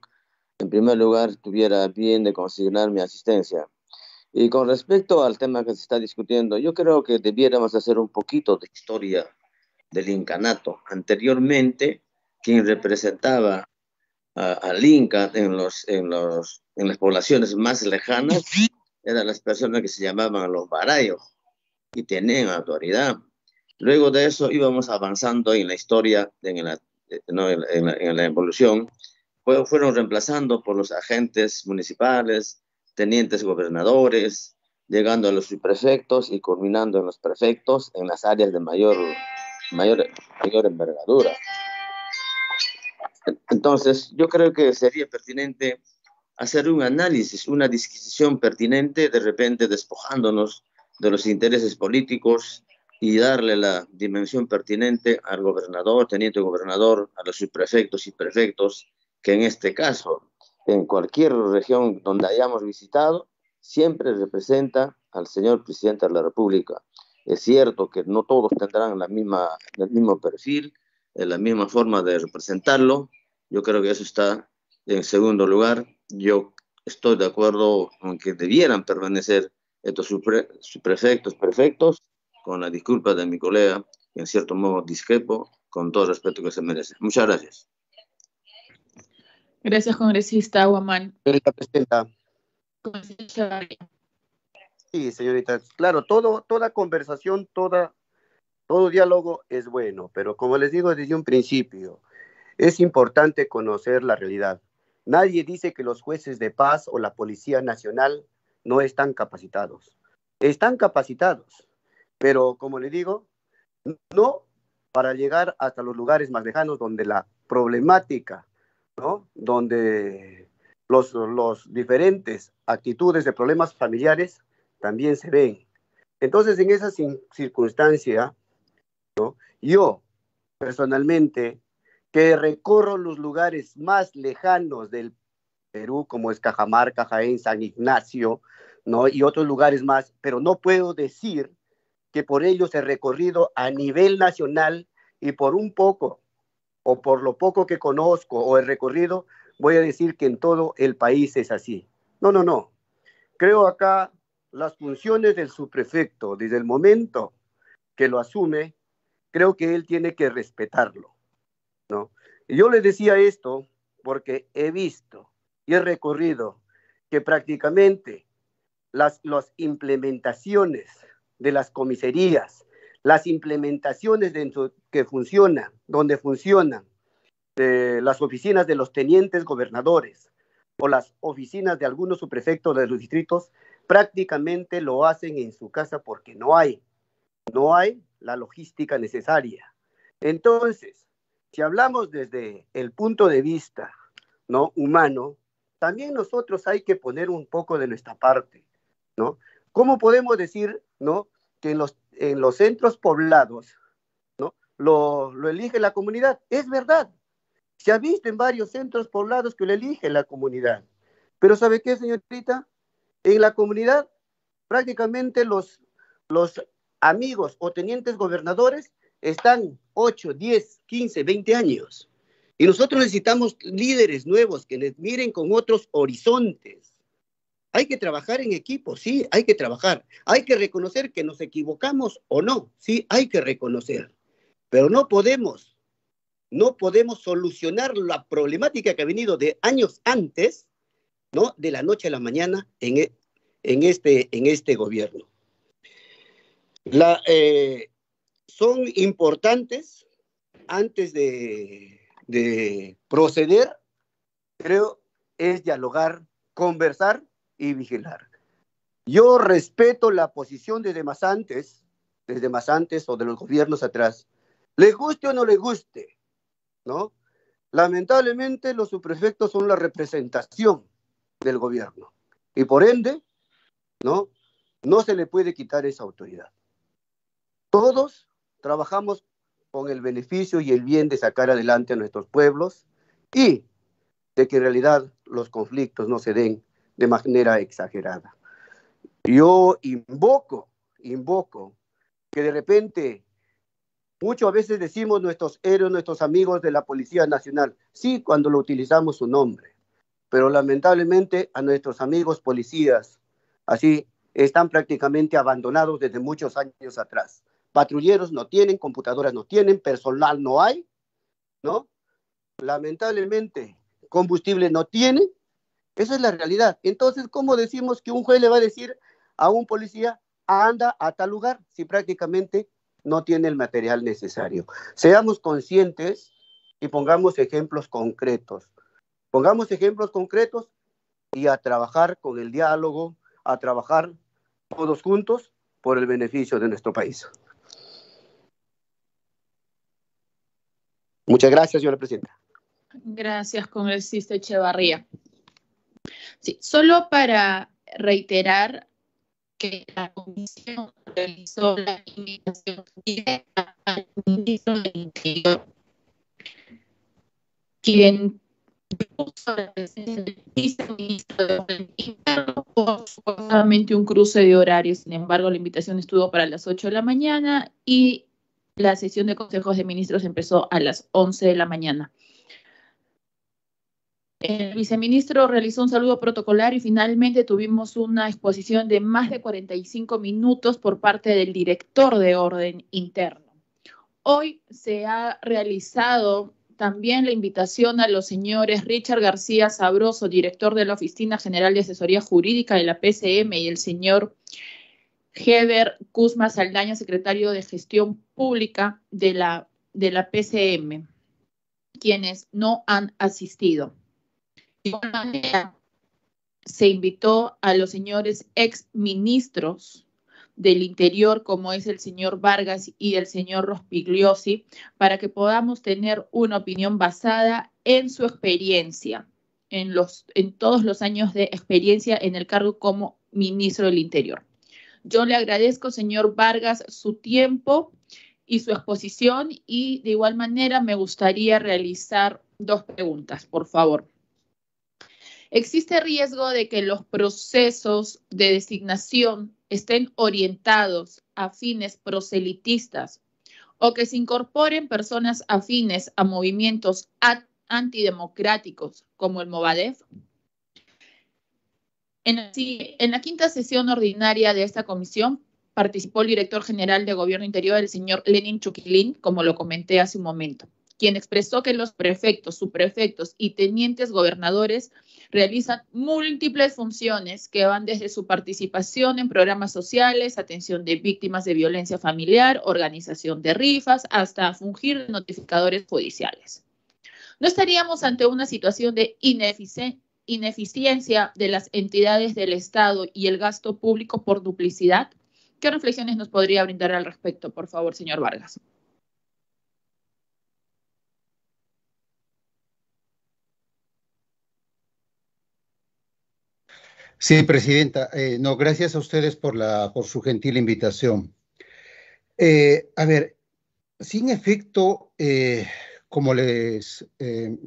En primer lugar, tuviera bien de consignar mi asistencia. Y con respecto al tema que se está discutiendo, yo creo que debiéramos hacer un poquito de historia del incanato. Anteriormente, quien representaba al Inca en, los, en, los, en las poblaciones más lejanas eran las personas que se llamaban los barayos y tenían autoridad. Luego de eso íbamos avanzando en la historia, en la, en la, evolución, fueron reemplazando por los agentes municipales, tenientes gobernadores, llegando a los subprefectos y culminando en los prefectos en las áreas de mayor, mayor, mayor envergadura. Entonces, yo creo que sería pertinente hacer un análisis, una disquisición pertinente, de repente despojándonos de los intereses políticos y darle la dimensión pertinente al gobernador, teniente gobernador, a los subprefectos y prefectos, que en este caso, en cualquier región donde hayamos visitado, siempre representa al señor presidente de la República. Es cierto que no todos tendrán la misma, el mismo perfil, la misma forma de representarlo. Yo creo que eso está en segundo lugar. Yo estoy de acuerdo con que debieran permanecer estos prefectos perfectos, con la disculpa de mi colega, que en cierto modo discrepo, con todo el respeto que se merece. Muchas gracias. Gracias, congresista Guamán. Señorita Presidenta. Sí, señorita. Claro, todo, toda conversación, toda todo diálogo es bueno, pero como les digo desde un principio, es importante conocer la realidad. Nadie dice que los jueces de paz o la Policía Nacional no están capacitados. Están capacitados, pero como le digo, no para llegar hasta los lugares más lejanos donde la problemática, ¿no? donde los, los diferentes actitudes de problemas familiares también se ven. Entonces, en esa circunstancia, yo, personalmente, que recorro los lugares más lejanos del Perú, como es Cajamarca, Jaén, San Ignacio, ¿no? Y otros lugares más, pero no puedo decir que por ellos he recorrido a nivel nacional y por un poco, o por lo poco que conozco o he recorrido, voy a decir que en todo el país es así. No, no, no. Creo acá las funciones del subprefecto, desde el momento que lo asume, creo que él tiene que respetarlo, ¿no? Y yo le decía esto porque he visto y he recorrido que prácticamente las, implementaciones de las comisarías, las implementaciones que funcionan, donde funcionan las oficinas de los tenientes gobernadores o las oficinas de algunos subprefectos de los distritos, prácticamente lo hacen en su casa porque no hay, no hay la logística necesaria. Entonces, si hablamos desde el punto de vista ¿no? humano, también nosotros hay que poner un poco de nuestra parte, ¿no? ¿Cómo podemos decir, ¿no? que en los, en los centros poblados, ¿no? Lo, lo elige la comunidad? Es verdad. Se ha visto en varios centros poblados que lo elige la comunidad. Pero ¿sabe qué, señorita? En la comunidad prácticamente los, los amigos o tenientes gobernadores están 8, 10, 15, 20 años. Y nosotros necesitamos líderes nuevos que les miren con otros horizontes. Hay que trabajar en equipo, sí, hay que trabajar. Hay que reconocer que nos equivocamos o no, sí, hay que reconocer. Pero no podemos, no podemos solucionar la problemática que ha venido de años antes, ¿no? De la noche a la mañana en, e, en, este, en este gobierno. La, eh, son importantes antes de, de proceder, creo, es dialogar, conversar y vigilar. Yo respeto la posición desde más antes, desde más antes o de los gobiernos atrás. Le guste o no le guste, ¿no? Lamentablemente los subprefectos son la representación del gobierno y por ende, ¿no? No se le puede quitar esa autoridad. Todos trabajamos con el beneficio y el bien de sacar adelante a nuestros pueblos y de que en realidad los conflictos no se den de manera exagerada. Yo invoco, invoco que de repente, muchas veces decimos nuestros héroes, nuestros amigos de la Policía Nacional, sí, cuando lo utilizamos su nombre, pero lamentablemente a nuestros amigos policías, así, están prácticamente abandonados desde muchos años atrás patrulleros no tienen, computadoras no tienen, personal no hay, ¿no? Lamentablemente, combustible no tiene. Esa es la realidad. Entonces, ¿cómo decimos que un juez le va a decir a un policía, anda a tal lugar, si prácticamente no tiene el material necesario? Seamos conscientes y pongamos ejemplos concretos. Pongamos ejemplos concretos y a trabajar con el diálogo, a trabajar todos juntos por el beneficio de nuestro país. Muchas gracias, señora presidenta. Gracias, congresista Echevarría. Sí, solo para reiterar que la comisión realizó la invitación directa al ministro del Interior, quien puso la presencia del viceministro de Interno por supuestamente un cruce de horarios. Sin embargo, la invitación estuvo para las 8 de la mañana y la sesión de consejos de ministros empezó a las 11 de la mañana. El viceministro realizó un saludo protocolar y finalmente tuvimos una exposición de más de 45 minutos por parte del director de orden interno. Hoy se ha realizado también la invitación a los señores Richard García Sabroso, director de la Oficina General de Asesoría Jurídica de la PCM, y el señor Heber Kuzma Saldaña, secretario de Gestión Pública de la, de la PCM, quienes no han asistido. De igual manera, se invitó a los señores ex ministros del Interior, como es el señor Vargas y el señor Rospigliosi, para que podamos tener una opinión basada en su experiencia, en, los, en todos los años de experiencia en el cargo como ministro del Interior. Yo le agradezco, señor Vargas, su tiempo y su exposición y de igual manera me gustaría realizar dos preguntas, por favor. ¿Existe riesgo de que los procesos de designación estén orientados a fines proselitistas o que se incorporen personas afines a movimientos antidemocráticos como el Movadef? En, la quinta sesión ordinaria de esta comisión participó el director general de Gobierno Interior, el señor Lenin Chuquilín, como lo comenté hace un momento, quien expresó que los prefectos, subprefectos y tenientes gobernadores realizan múltiples funciones que van desde su participación en programas sociales, atención de víctimas de violencia familiar, organización de rifas, hasta fungir notificadores judiciales. ¿No estaríamos ante una situación de ineficiencia? Ineficiencia de las entidades del Estado y el gasto público por duplicidad? ¿Qué reflexiones nos podría brindar al respecto, por favor, señor Vargas? Sí, presidenta. Eh, no, gracias a ustedes por, la, por su gentil invitación. Eh, a ver, sin efecto, eh, como les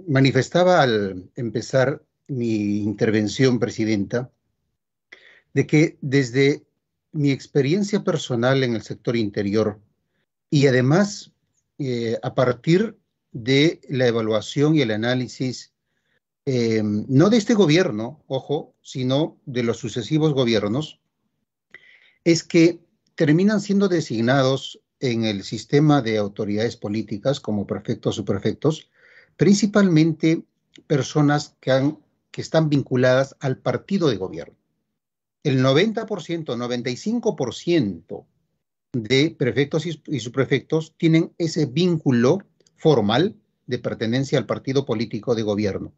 manifestaba al empezar mi intervención, Presidenta, de que desde mi experiencia personal en el sector interior y además eh, a partir de la evaluación y el análisis, eh, no de este gobierno, ojo, sino de los sucesivos gobiernos, es que terminan siendo designados en el sistema de autoridades políticas como prefectos o subprefectos, principalmente personas que, han, que están vinculadas al partido de gobierno. El 90%, 95% de prefectos y, subprefectos tienen ese vínculo formal de pertenencia al partido político de gobierno.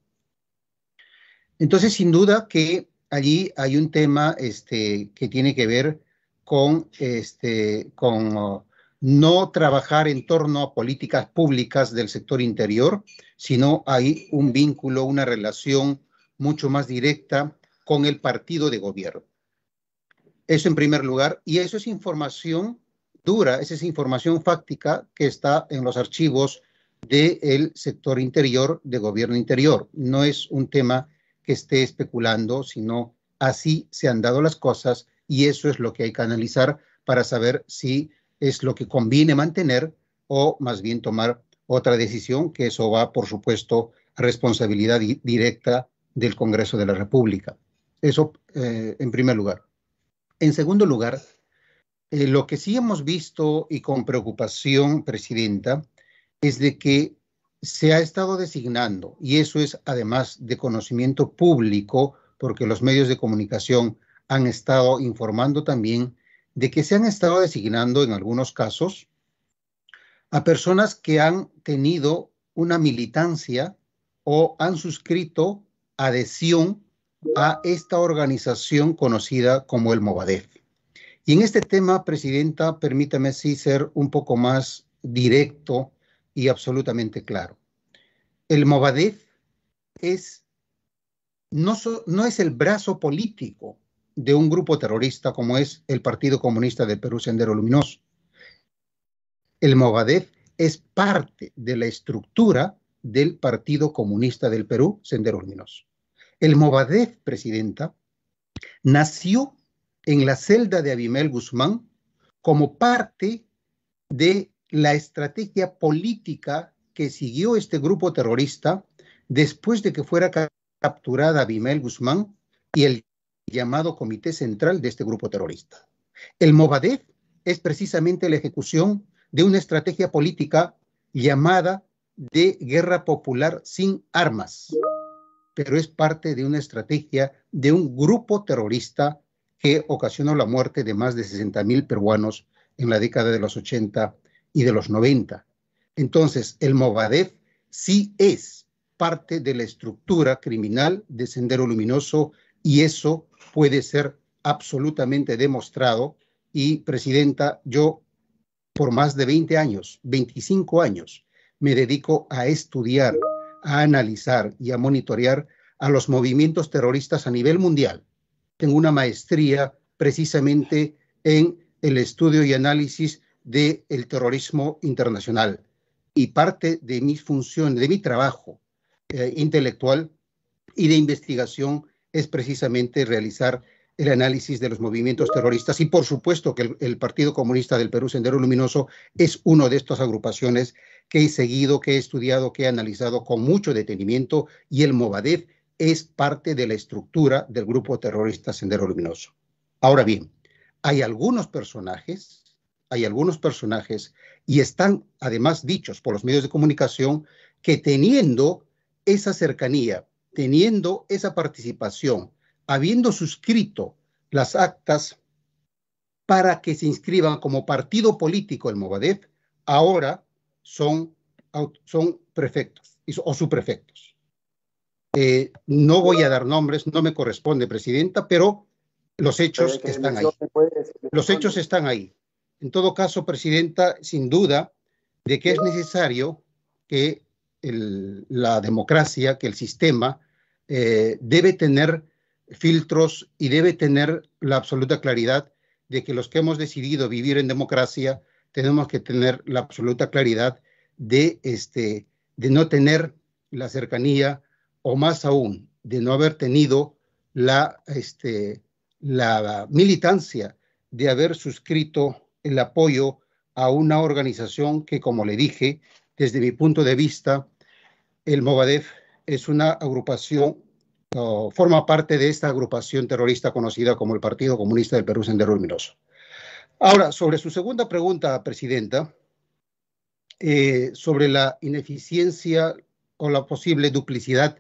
Entonces, sin duda que allí hay un tema este, que tiene que ver con, este, con no trabajar en torno a políticas públicas del sector interior, sino hay un vínculo, una relación mucho más directa con el partido de gobierno. Eso en primer lugar, y eso es información dura, esa es información fáctica que está en los archivos del sector interior de gobierno interior. No es un tema que esté especulando, sino así se han dado las cosas y eso es lo que hay que analizar para saber si es lo que conviene mantener o más bien tomar otra decisión, que eso va, por supuesto, a responsabilidad directa del Congreso de la República. Eso eh, en primer lugar. En segundo lugar, eh, lo que sí hemos visto y con preocupación, Presidenta, es de que se ha estado designando, y eso es además de conocimiento público, porque los medios de comunicación han estado informando también de que se han estado designando en algunos casos a personas que han tenido una militancia o han suscrito adhesión a esta organización conocida como el Movadef. Y en este tema, Presidenta, permítame ser un poco más directo y absolutamente claro. El Movadef es, no, no es el brazo político de un grupo terrorista como es el Partido Comunista del Perú Sendero Luminoso. El Movadef es parte de la estructura del Partido Comunista del Perú Sendero Luminoso. El Movadef, presidenta, nació en la celda de Abimel Guzmán como parte de la estrategia política que siguió este grupo terrorista después de que fuera capturada Abimel Guzmán y el llamado Comité Central de este grupo terrorista. El Movadef es precisamente la ejecución de una estrategia política llamada de guerra popular sin armas, pero es parte de una estrategia de un grupo terrorista que ocasionó la muerte de más de 60 mil peruanos en la década de los 80 y de los 90. Entonces, el Movadef sí es parte de la estructura criminal de Sendero Luminoso y eso puede ser absolutamente demostrado. Y, Presidenta, yo por más de 20 años, 25 años, me dedico a estudiar, a analizar y a monitorear a los movimientos terroristas a nivel mundial. Tengo una maestría precisamente en el estudio y análisis del terrorismo internacional. Y parte de mis funciones, de mi trabajo eh, intelectual y de investigación es precisamente realizar el análisis de los movimientos terroristas y por supuesto que el, Partido Comunista del Perú Sendero Luminoso es uno de estas agrupaciones que he seguido, que he estudiado, que he analizado con mucho detenimiento y el Movadef es parte de la estructura del grupo terrorista Sendero Luminoso. Ahora bien, hay algunos personajes, hay algunos personajes y están además dichos por los medios de comunicación que teniendo esa cercanía teniendo esa participación, habiendo suscrito las actas para que se inscriban como partido político el Movadef, ahora son, son prefectos o subprefectos. Eh, no voy a dar nombres, no me corresponde, Presidenta, pero los hechos están ahí. Los hechos están ahí. En todo caso, Presidenta, sin duda de que es necesario que la democracia, que el sistema eh, debe tener filtros y debe tener la absoluta claridad de que los que hemos decidido vivir en democracia tenemos que tener la absoluta claridad de, este, de no tener la cercanía o más aún de no haber tenido la, este, la militancia de haber suscrito el apoyo a una organización que, como le dije, desde mi punto de vista, el Movadef es una agrupación, forma parte de esta agrupación terrorista conocida como el Partido Comunista del Perú Sendero Luminoso. Ahora, sobre su segunda pregunta, Presidenta, eh, sobre la ineficiencia o la posible duplicidad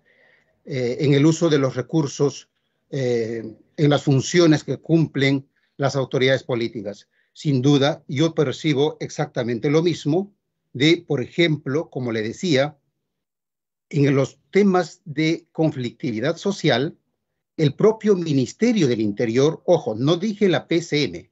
eh, en el uso de los recursos eh, en las funciones que cumplen las autoridades políticas. Sin duda, yo percibo exactamente lo mismo de, por ejemplo, como le decía, en los temas de conflictividad social, el propio Ministerio del Interior, ojo, no dije la PCM,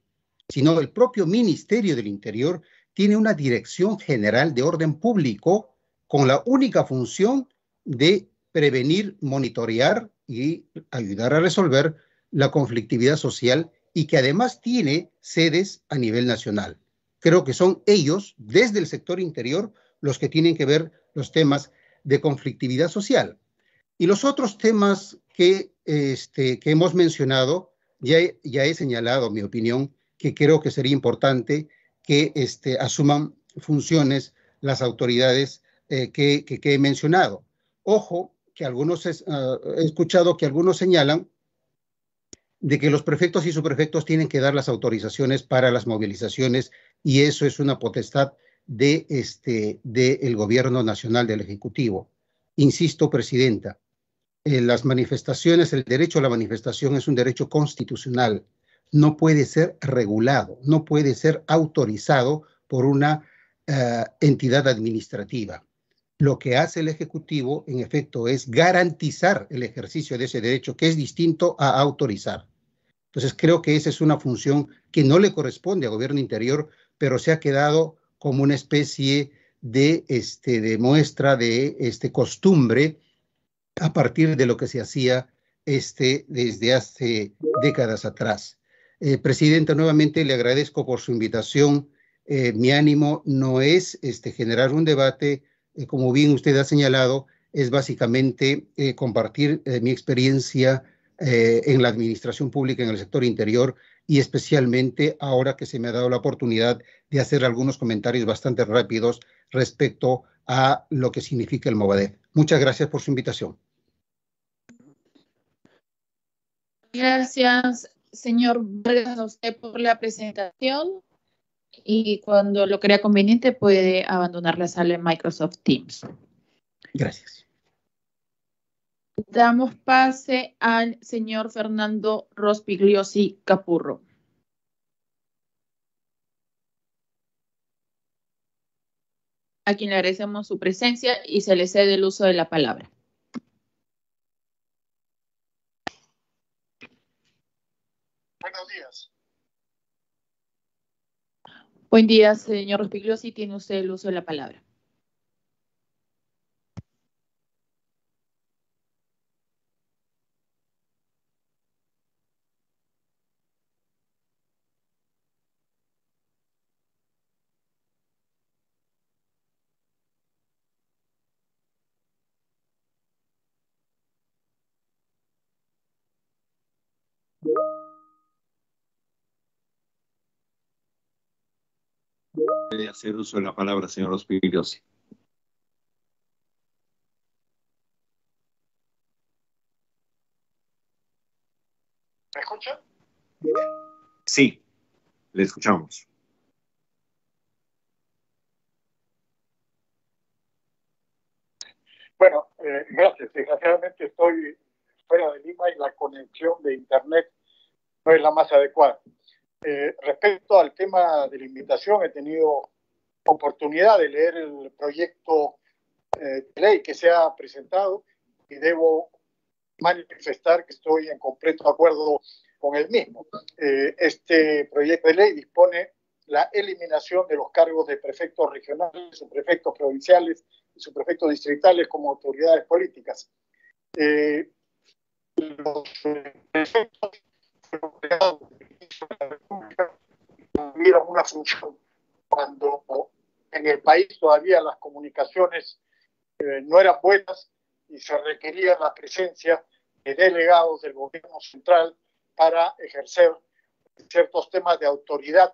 sino el propio Ministerio del Interior tiene una dirección general de orden público con la única función de prevenir, monitorear y ayudar a resolver la conflictividad social y que además tiene sedes a nivel nacional. Creo que son ellos, desde el sector interior, los que tienen que ver los temas de conflictividad social. Y los otros temas que, este, que hemos mencionado, ya, ya he señalado mi opinión, que creo que sería importante que este, asuman funciones las autoridades eh, que, que, he mencionado. Ojo, que algunos uh, he escuchado que algunos señalan de que los prefectos y subprefectos tienen que dar las autorizaciones para las movilizaciones y eso es una potestad de este del gobierno nacional del ejecutivo. Insisto, presidenta, en las manifestaciones, el derecho a la manifestación es un derecho constitucional no puede ser regulado, no puede ser autorizado por una uh, entidad administrativa. Lo que hace el Ejecutivo, en efecto, es garantizar el ejercicio de ese derecho, que es distinto a autorizar. Entonces, creo que esa es una función que no le corresponde al gobierno interior, pero se ha quedado como una especie de, este, de muestra de este, costumbre a partir de lo que se hacía este, desde hace décadas atrás. Eh, Presidenta, nuevamente le agradezco por su invitación. Eh, mi ánimo no es este, generar un debate, eh, como bien usted ha señalado, es básicamente eh, compartir mi experiencia en la administración pública en el sector interior y especialmente ahora que se me ha dado la oportunidad de hacer algunos comentarios bastante rápidos respecto a lo que significa el Movadef. Muchas gracias por su invitación. Gracias, señor Vargas, a usted por la presentación y cuando lo crea conveniente puede abandonar la sala en Microsoft Teams. Gracias. Damos pase al señor Fernando Rospigliosi Capurro. A quien le agradecemos su presencia y se le cede el uso de la palabra. Buenos días. Buen día, señor Rospigliosi. Tiene usted el uso de la palabra. Puede hacer uso de la palabra, señor Ospiriosi. ¿Me escucha? Sí, le escuchamos. Bueno, eh, gracias. Desgraciadamente estoy fuera de Lima y la conexión de Internet no es la más adecuada. Eh, respecto al tema de la invitación, he tenido oportunidad de leer el proyecto eh, de ley que se ha presentado y debo manifestar que estoy en completo acuerdo con el mismo. Eh, este proyecto de ley dispone la eliminación de los cargos de prefectos regionales, subprefectos provinciales y subprefectos distritales como autoridades políticas. Eh, los prefectos tuvieron una función cuando en el país todavía las comunicaciones eh, no eran buenas y se requería la presencia delegados del gobierno central para ejercer ciertos temas de autoridad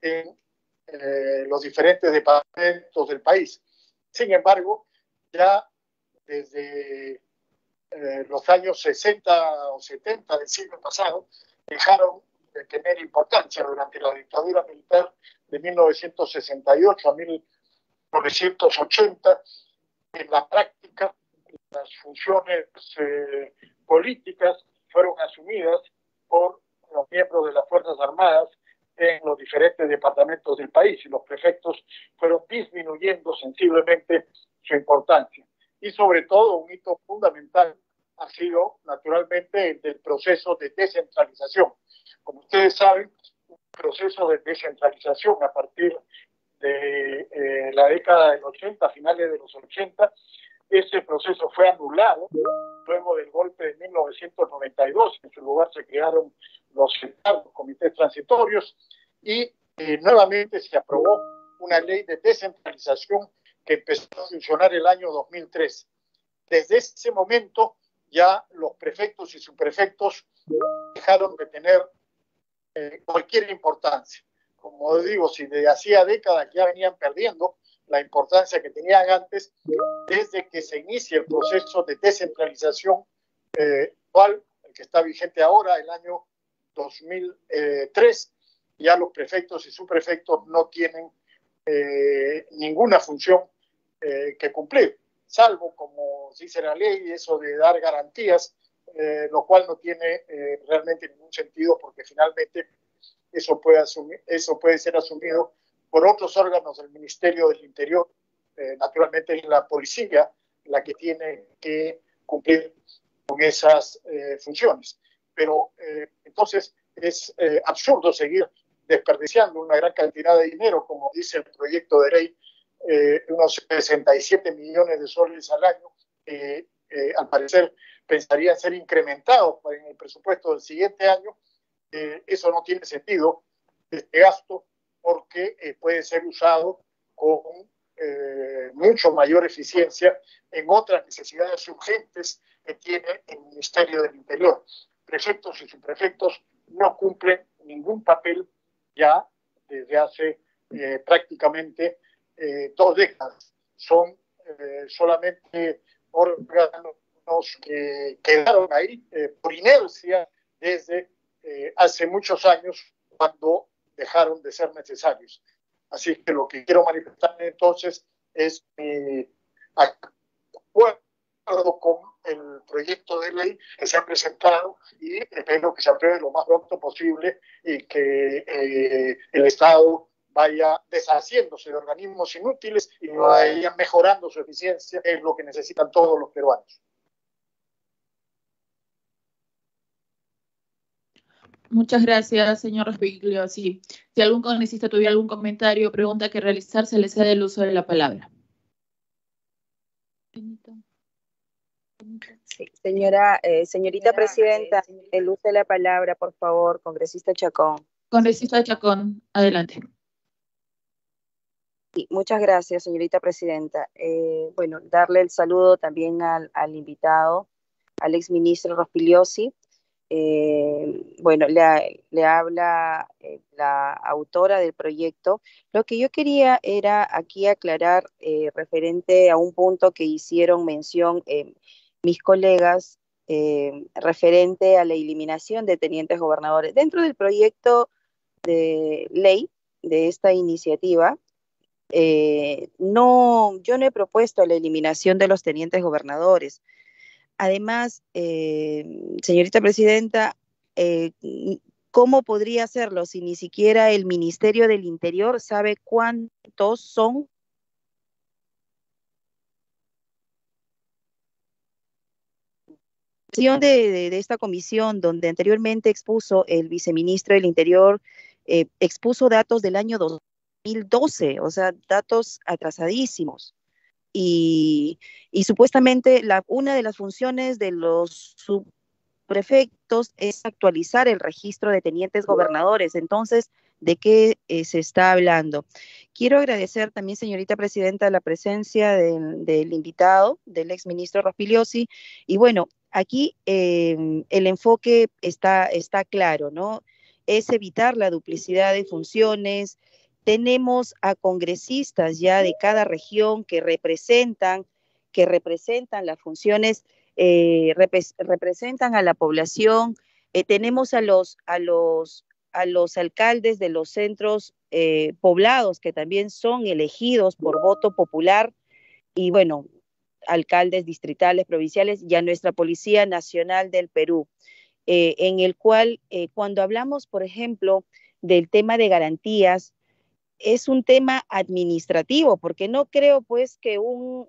en eh, los diferentes departamentos del país. Sin embargo, ya desde eh, los años 60 o 70 del siglo pasado, dejaron de tener importancia durante la dictadura militar de 1968 a 1980. En la práctica, las funciones eh, políticas fueron asumidas por los miembros de las Fuerzas Armadas en los diferentes departamentos del país y los prefectos fueron disminuyendo sensiblemente su importancia. Y sobre todo, un hito fundamental ha sido naturalmente el del proceso de descentralización. Como ustedes saben, un proceso de descentralización a partir de eh, la década del 80, finales de los 80, ese proceso fue anulado luego del golpe de 1992. En su lugar se crearon los comités transitorios, y eh, nuevamente se aprobó una ley de descentralización que empezó a funcionar el año 2003. Desde ese momento ya los prefectos y subprefectos dejaron de tener eh, cualquier importancia. Como digo, si de hacía décadas ya venían perdiendo la importancia que tenían antes, desde que se inicia el proceso de descentralización eh, actual, el que está vigente ahora, el año 2003, ya los prefectos y subprefectos no tienen eh, ninguna función eh, que cumplir, salvo, como dice la ley, eso de dar garantías, eh, lo cual no tiene realmente ningún sentido porque finalmente eso puede, asumir, eso puede ser asumido por otros órganos del Ministerio del Interior, naturalmente es la policía la que tiene que cumplir con esas funciones. Pero entonces es absurdo seguir desperdiciando una gran cantidad de dinero, como dice el proyecto de ley, eh, unos 67 millones de soles al año, eh, al parecer pensarían ser incrementados en el presupuesto del siguiente año. Eh, eso no tiene sentido, este gasto, porque puede ser usado con mucho mayor eficiencia en otras necesidades urgentes que tiene el Ministerio del Interior. Prefectos y subprefectos no cumplen ningún papel ya desde hace prácticamente eh, dos décadas. Son eh, solamente órganos que quedaron ahí por inercia desde hace muchos años cuando dejaron de ser necesarios. Así que lo que quiero manifestar entonces es mi acuerdo con el proyecto de ley que se ha presentado y espero que se apruebe lo más pronto posible y que eh, el Estado vaya deshaciéndose de organismos inútiles y vaya mejorando su eficiencia, es lo que necesitan todos los peruanos. Muchas gracias, señor Respigliosi. Si algún congresista tuviera algún comentario o pregunta que realizar, se le cede el uso de la palabra. señora, eh, señorita presidenta, el uso de la palabra, por favor, congresista Chacón. Congresista Chacón, adelante. Muchas gracias, señorita presidenta. Eh, bueno, darle el saludo también al, invitado, al exministro Rospiliosi. Eh, bueno, le, habla la autora del proyecto. Lo que yo quería era aquí aclarar referente a un punto que hicieron mención mis colegas eh, referente a la eliminación de tenientes gobernadores. Dentro del proyecto de ley de esta iniciativa, eh, no, yo no he propuesto la eliminación de los tenientes gobernadores. Además, eh, señorita presidenta, ¿cómo podría hacerlo si ni siquiera el Ministerio del Interior sabe cuántos son de, de, esta comisión, donde anteriormente expuso el viceministro del Interior, eh, expuso datos del año 2012, o sea, datos atrasadísimos. Y, supuestamente la, una de las funciones de los subprefectos es actualizar el registro de tenientes gobernadores. Entonces, ¿de qué eh, se está hablando? Quiero agradecer también, señorita presidenta, la presencia del, invitado, del exministro Raspiliosi. Y bueno, aquí eh, el enfoque está, está claro, ¿no? Es evitar la duplicidad de funciones. Tenemos a congresistas ya de cada región que representan, que representan las funciones, eh, representan a la población. Eh, tenemos a los, a los a los alcaldes de los centros eh, poblados que también son elegidos por voto popular y bueno, alcaldes distritales, provinciales y a nuestra Policía Nacional del Perú, en el cual cuando hablamos, por ejemplo, del tema de garantías, es un tema administrativo, porque no creo pues que un,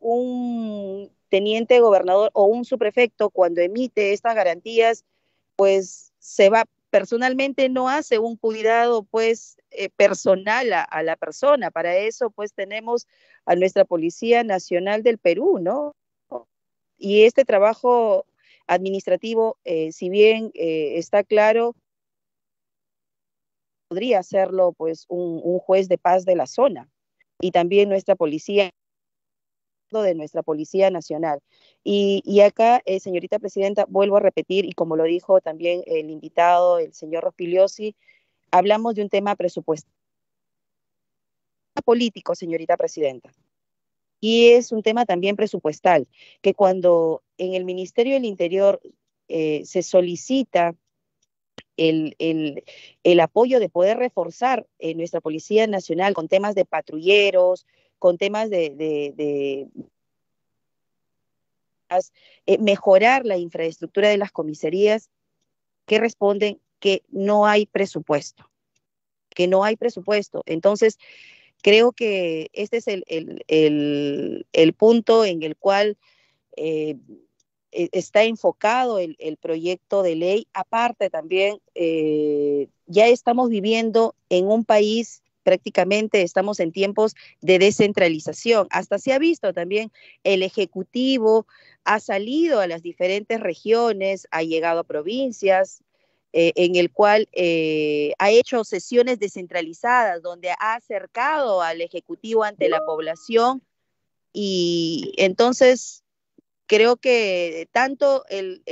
un teniente gobernador o un subprefecto cuando emite estas garantías, pues se va personalmente no hace un cuidado pues eh, personal a, la persona. Para eso pues tenemos a nuestra Policía Nacional del Perú, ¿no? Y este trabajo administrativo, eh, si bien eh, está claro, podría hacerlo pues un, un juez de paz de la zona y también nuestra policía de nuestra Policía Nacional. Y, acá, eh, señorita Presidenta, vuelvo a repetir, y como lo dijo también el invitado, el señor Rospiliosi, hablamos de un tema presupuestario político, señorita Presidenta. Y es un tema también presupuestal, que cuando en el Ministerio del Interior eh, se solicita el, apoyo de poder reforzar eh, nuestra Policía Nacional con temas de patrulleros, con temas de, eh, mejorar la infraestructura de las comisarías que responden que no hay presupuesto, que no hay presupuesto. Entonces, creo que este es el, punto en el cual eh, está enfocado el, proyecto de ley. Aparte también, eh, ya estamos viviendo en un país prácticamente estamos en tiempos de descentralización. Hasta se ha visto también el Ejecutivo ha salido a las diferentes regiones, ha llegado a provincias, eh, en el cual eh, ha hecho sesiones descentralizadas, donde ha acercado al Ejecutivo ante la población. Y entonces creo que tanto el,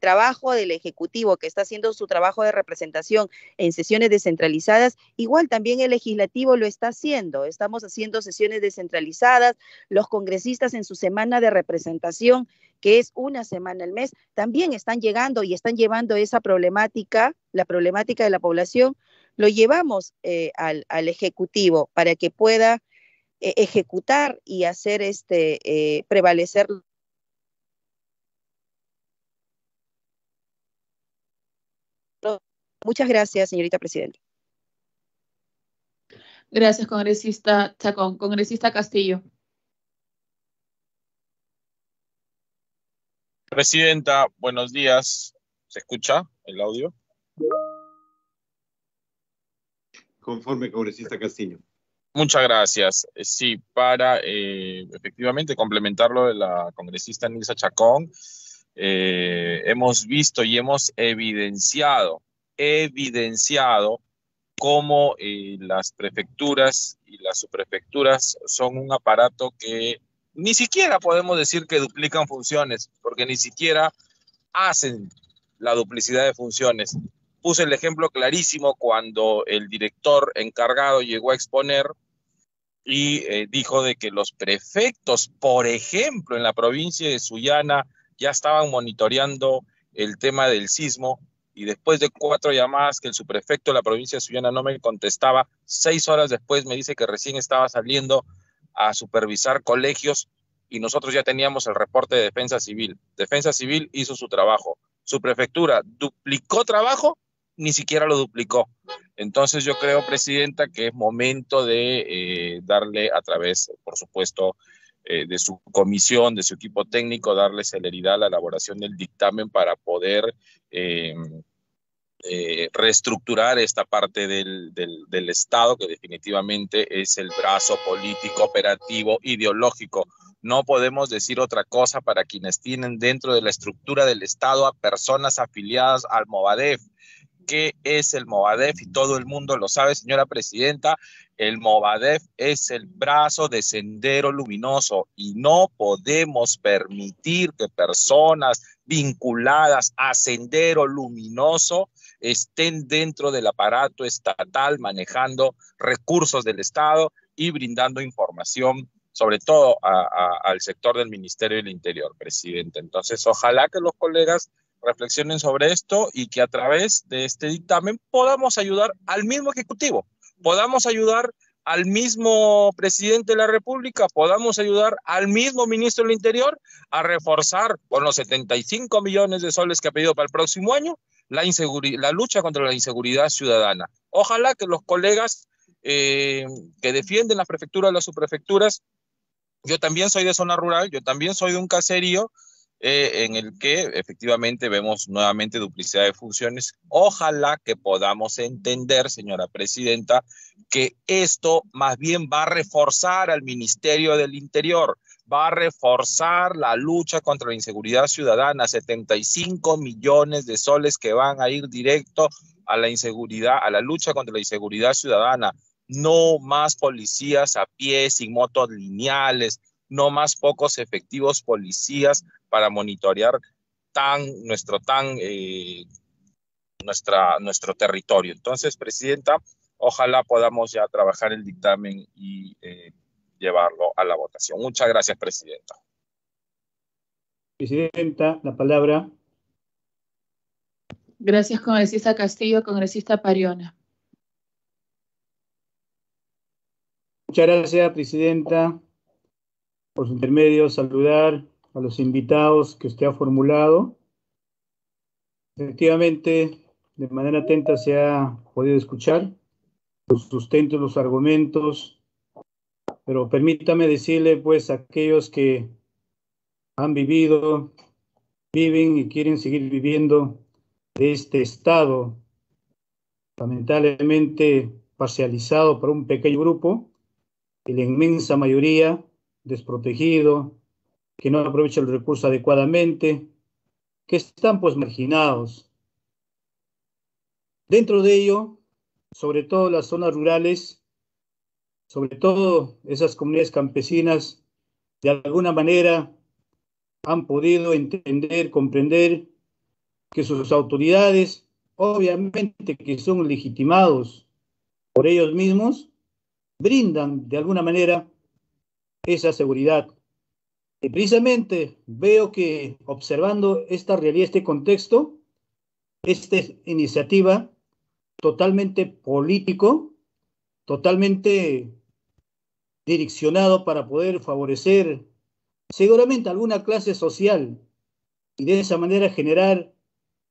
trabajo del Ejecutivo, que está haciendo su trabajo de representación en sesiones descentralizadas, igual también el legislativo lo está haciendo. Estamos haciendo sesiones descentralizadas, los congresistas en su semana de representación, que es una semana al mes, también están llegando y están llevando esa problemática, la problemática de la población, lo llevamos eh, al, Ejecutivo para que pueda eh, ejecutar y hacer este eh, prevalecer Muchas gracias, señorita presidenta. Gracias, congresista Chacón. Congresista Castillo. Presidenta, buenos días. ¿Se escucha el audio? Conforme, congresista Castillo. Muchas gracias. Eh, sí, para eh, efectivamente complementar de la congresista Nilsa Chacón, eh, hemos visto y hemos evidenciado evidenciado cómo eh, las prefecturas y las subprefecturas son un aparato que ni siquiera podemos decir que duplican funciones, porque ni siquiera hacen la duplicidad de funciones. Puse el ejemplo clarísimo cuando el director encargado llegó a exponer y eh, dijo de que los prefectos, por ejemplo, en la provincia de Sullana, ya estaban monitoreando el tema del sismo y después de cuatro llamadas que el subprefecto de la provincia de Sullana no me contestaba, seis horas después me dice que recién estaba saliendo a supervisar colegios y nosotros ya teníamos el reporte de defensa civil. Defensa civil hizo su trabajo. Su prefectura duplicó trabajo, ni siquiera lo duplicó. Entonces yo creo, Presidenta, que es momento de eh, darle a través, por supuesto, eh, de su comisión, de su equipo técnico, darle celeridad a la elaboración del dictamen para poder eh, eh, reestructurar esta parte del, del, Estado, que definitivamente es el brazo político, operativo, ideológico. No podemos decir otra cosa para quienes tienen dentro de la estructura del Estado a personas afiliadas al Movadef qué es el Movadef y todo el mundo lo sabe, señora presidenta. El Movadef es el brazo de Sendero Luminoso y no podemos permitir que personas vinculadas a Sendero Luminoso estén dentro del aparato estatal manejando recursos del Estado y brindando información sobre todo al sector del Ministerio del Interior, presidente. Entonces, ojalá que los colegas reflexionen sobre esto y que a través de este dictamen podamos ayudar al mismo Ejecutivo, podamos ayudar al mismo presidente de la República, podamos ayudar al mismo ministro del Interior a reforzar con los 75 millones de soles que ha pedido para el próximo año la, la lucha contra la inseguridad ciudadana. Ojalá que los colegas eh, que defienden las prefecturas las subprefecturas yo también soy de zona rural, yo también soy de un caserío eh, en el que efectivamente vemos nuevamente duplicidad de funciones. Ojalá que podamos entender, señora presidenta, que esto más bien va a reforzar al Ministerio del Interior, va a reforzar la lucha contra la inseguridad ciudadana, 75 millones de soles que van a ir directo a la inseguridad, a la lucha contra la inseguridad ciudadana no más policías a pie sin motos lineales, no más pocos efectivos policías para monitorear tan, nuestro, tan, eh, nuestra, nuestro territorio. Entonces, Presidenta, ojalá podamos ya trabajar el dictamen y eh, llevarlo a la votación. Muchas gracias, Presidenta. Presidenta, la palabra. Gracias, congresista Castillo, congresista Pariona. Muchas gracias, Presidenta. Por su intermedio, saludar a los invitados que usted ha formulado. Efectivamente, de manera atenta se ha podido escuchar los sustentos, los argumentos, pero permítame decirle, pues, a aquellos que han vivido, viven y quieren seguir viviendo de este Estado, lamentablemente parcializado por un pequeño grupo, y la inmensa mayoría desprotegido, que no aprovecha el recurso adecuadamente, que están pues marginados. Dentro de ello, sobre todo las zonas rurales, sobre todo esas comunidades campesinas, de alguna manera han podido entender, comprender que sus autoridades, obviamente que son legitimados por ellos mismos, brindan de alguna manera esa seguridad. Y precisamente veo que observando esta realidad, este contexto, esta iniciativa totalmente político, totalmente direccionado para poder favorecer seguramente alguna clase social y de esa manera generar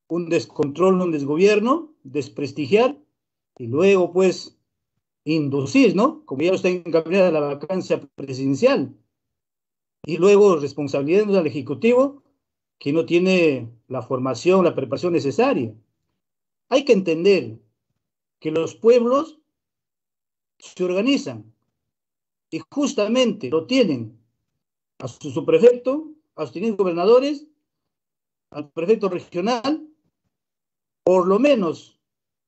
un descontrol, un desgobierno, desprestigiar y luego pues inducir, ¿no? Como ya está encaminada la vacancia presidencial. Y luego responsabilidad al Ejecutivo que no tiene la formación, la preparación necesaria. Hay que entender que los pueblos se organizan y justamente lo tienen a su subprefecto, a sus gobernadores, al prefecto regional, por lo menos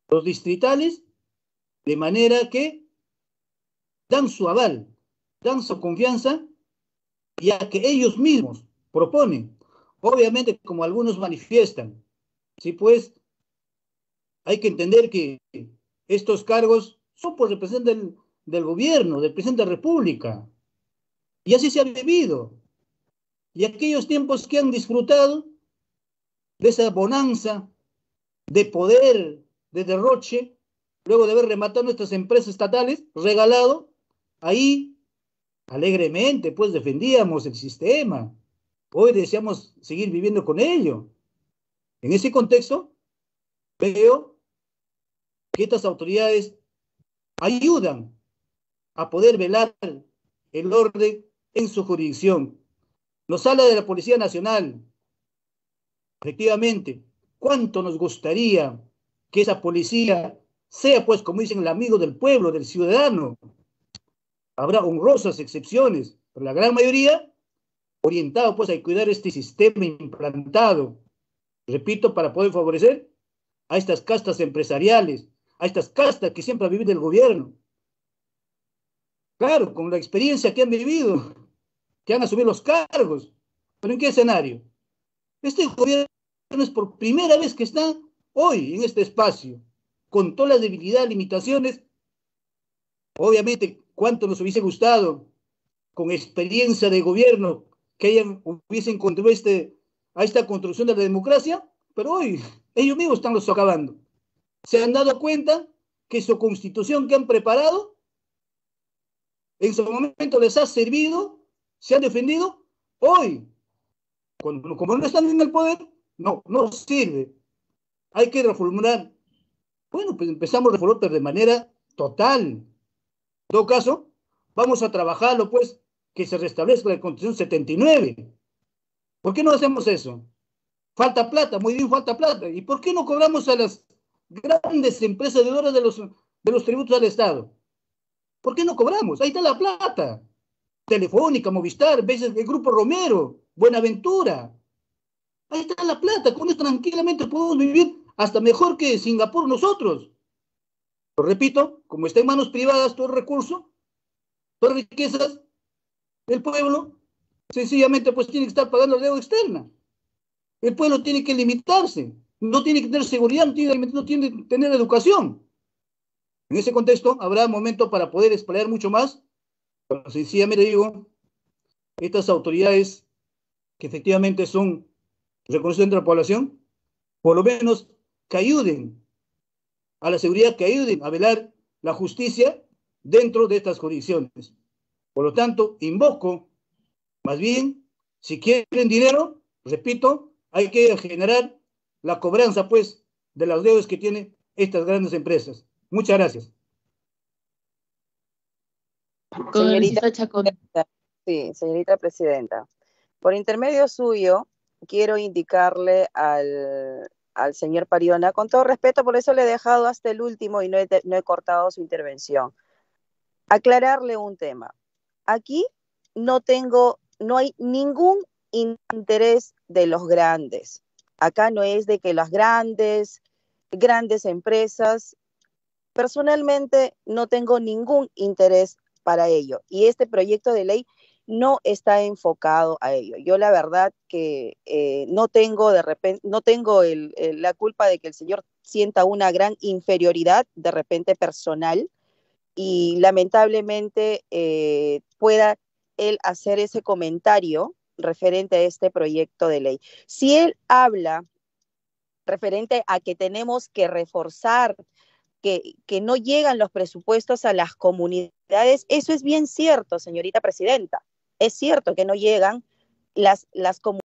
los distritales de manera que dan su aval, dan su confianza, ya que ellos mismos proponen. Obviamente, como algunos manifiestan, sí, pues hay que entender que estos cargos son por representante del, del gobierno, del presidente de la República. Y así se ha vivido. Y aquellos tiempos que han disfrutado de esa bonanza de poder, de derroche, luego de haber rematado nuestras empresas estatales, regalado, ahí alegremente pues defendíamos el sistema. Hoy deseamos seguir viviendo con ello. En ese contexto, veo que estas autoridades ayudan a poder velar el orden en su jurisdicción. Nos habla de la Policía Nacional. Efectivamente, ¿cuánto nos gustaría que esa policía sea pues, como dicen, el amigo del pueblo, del ciudadano. Habrá honrosas excepciones, pero la gran mayoría orientado pues a cuidar este sistema implantado, repito, para poder favorecer a estas castas empresariales, a estas castas que siempre han vivido el gobierno. Claro, con la experiencia que han vivido, que han asumido los cargos. ¿Pero en qué escenario? Este gobierno es por primera vez que está hoy en este espacio, con todas las debilidades, limitaciones. Obviamente, cuánto nos hubiese gustado, con experiencia de gobierno, que hayan, hubiesen contribuido este, a esta construcción de la democracia, pero hoy ellos mismos están los acabando. Se han dado cuenta que su constitución que han preparado en su momento les ha servido, se han defendido, hoy, cuando, como no están en el poder, no, no sirve. Hay que reformular. Bueno, pues empezamos a reformar de manera total. En todo caso, vamos a trabajarlo, pues, que se restablezca la Constitución 79. ¿Por qué no hacemos eso? Falta plata, muy bien, falta plata. ¿Y por qué no cobramos a las grandes empresas deudores de los, de los tributos al Estado? ¿Por qué no cobramos? Ahí está la plata. Telefónica, Movistar, veces el Grupo Romero, Buenaventura. Ahí está la plata. Con eso tranquilamente podemos vivir hasta mejor que Singapur nosotros. Lo repito, como está en manos privadas todo el recurso, todas las riquezas del pueblo, sencillamente pues tiene que estar pagando la deuda externa. El pueblo tiene que limitarse, no tiene que tener seguridad, no tiene, no tiene que tener educación. En ese contexto, habrá momento para poder explayar mucho más. Pero sencillamente digo, estas autoridades que efectivamente son reconocidas entre la población, por lo menos que ayuden a la seguridad, que ayuden a velar la justicia dentro de estas condiciones. Por lo tanto, invoco, más bien, si quieren dinero, repito, hay que generar la cobranza, pues, de las deudas que tienen estas grandes empresas. Muchas gracias. Señorita, sí, señorita presidenta. Por intermedio suyo, quiero indicarle al, al, señor Pariona, con todo respeto, por eso le he dejado hasta el último y no he, cortado su intervención, aclararle un tema. Aquí no tengo, no hay ningún interés de los grandes. Acá no es de que las grandes, grandes empresas Personalmente no tengo ningún interés para ello y este proyecto de ley no está enfocado a ello. Yo la verdad que eh, no tengo de repente, no tengo el, la culpa de que el señor sienta una gran inferioridad de repente personal y lamentablemente eh, pueda él hacer ese comentario referente a este proyecto de ley. Si él habla referente a que tenemos que reforzar que, que, no llegan los presupuestos a las comunidades, eso es bien cierto, señorita presidenta. Es cierto que no llegan las, las comunidades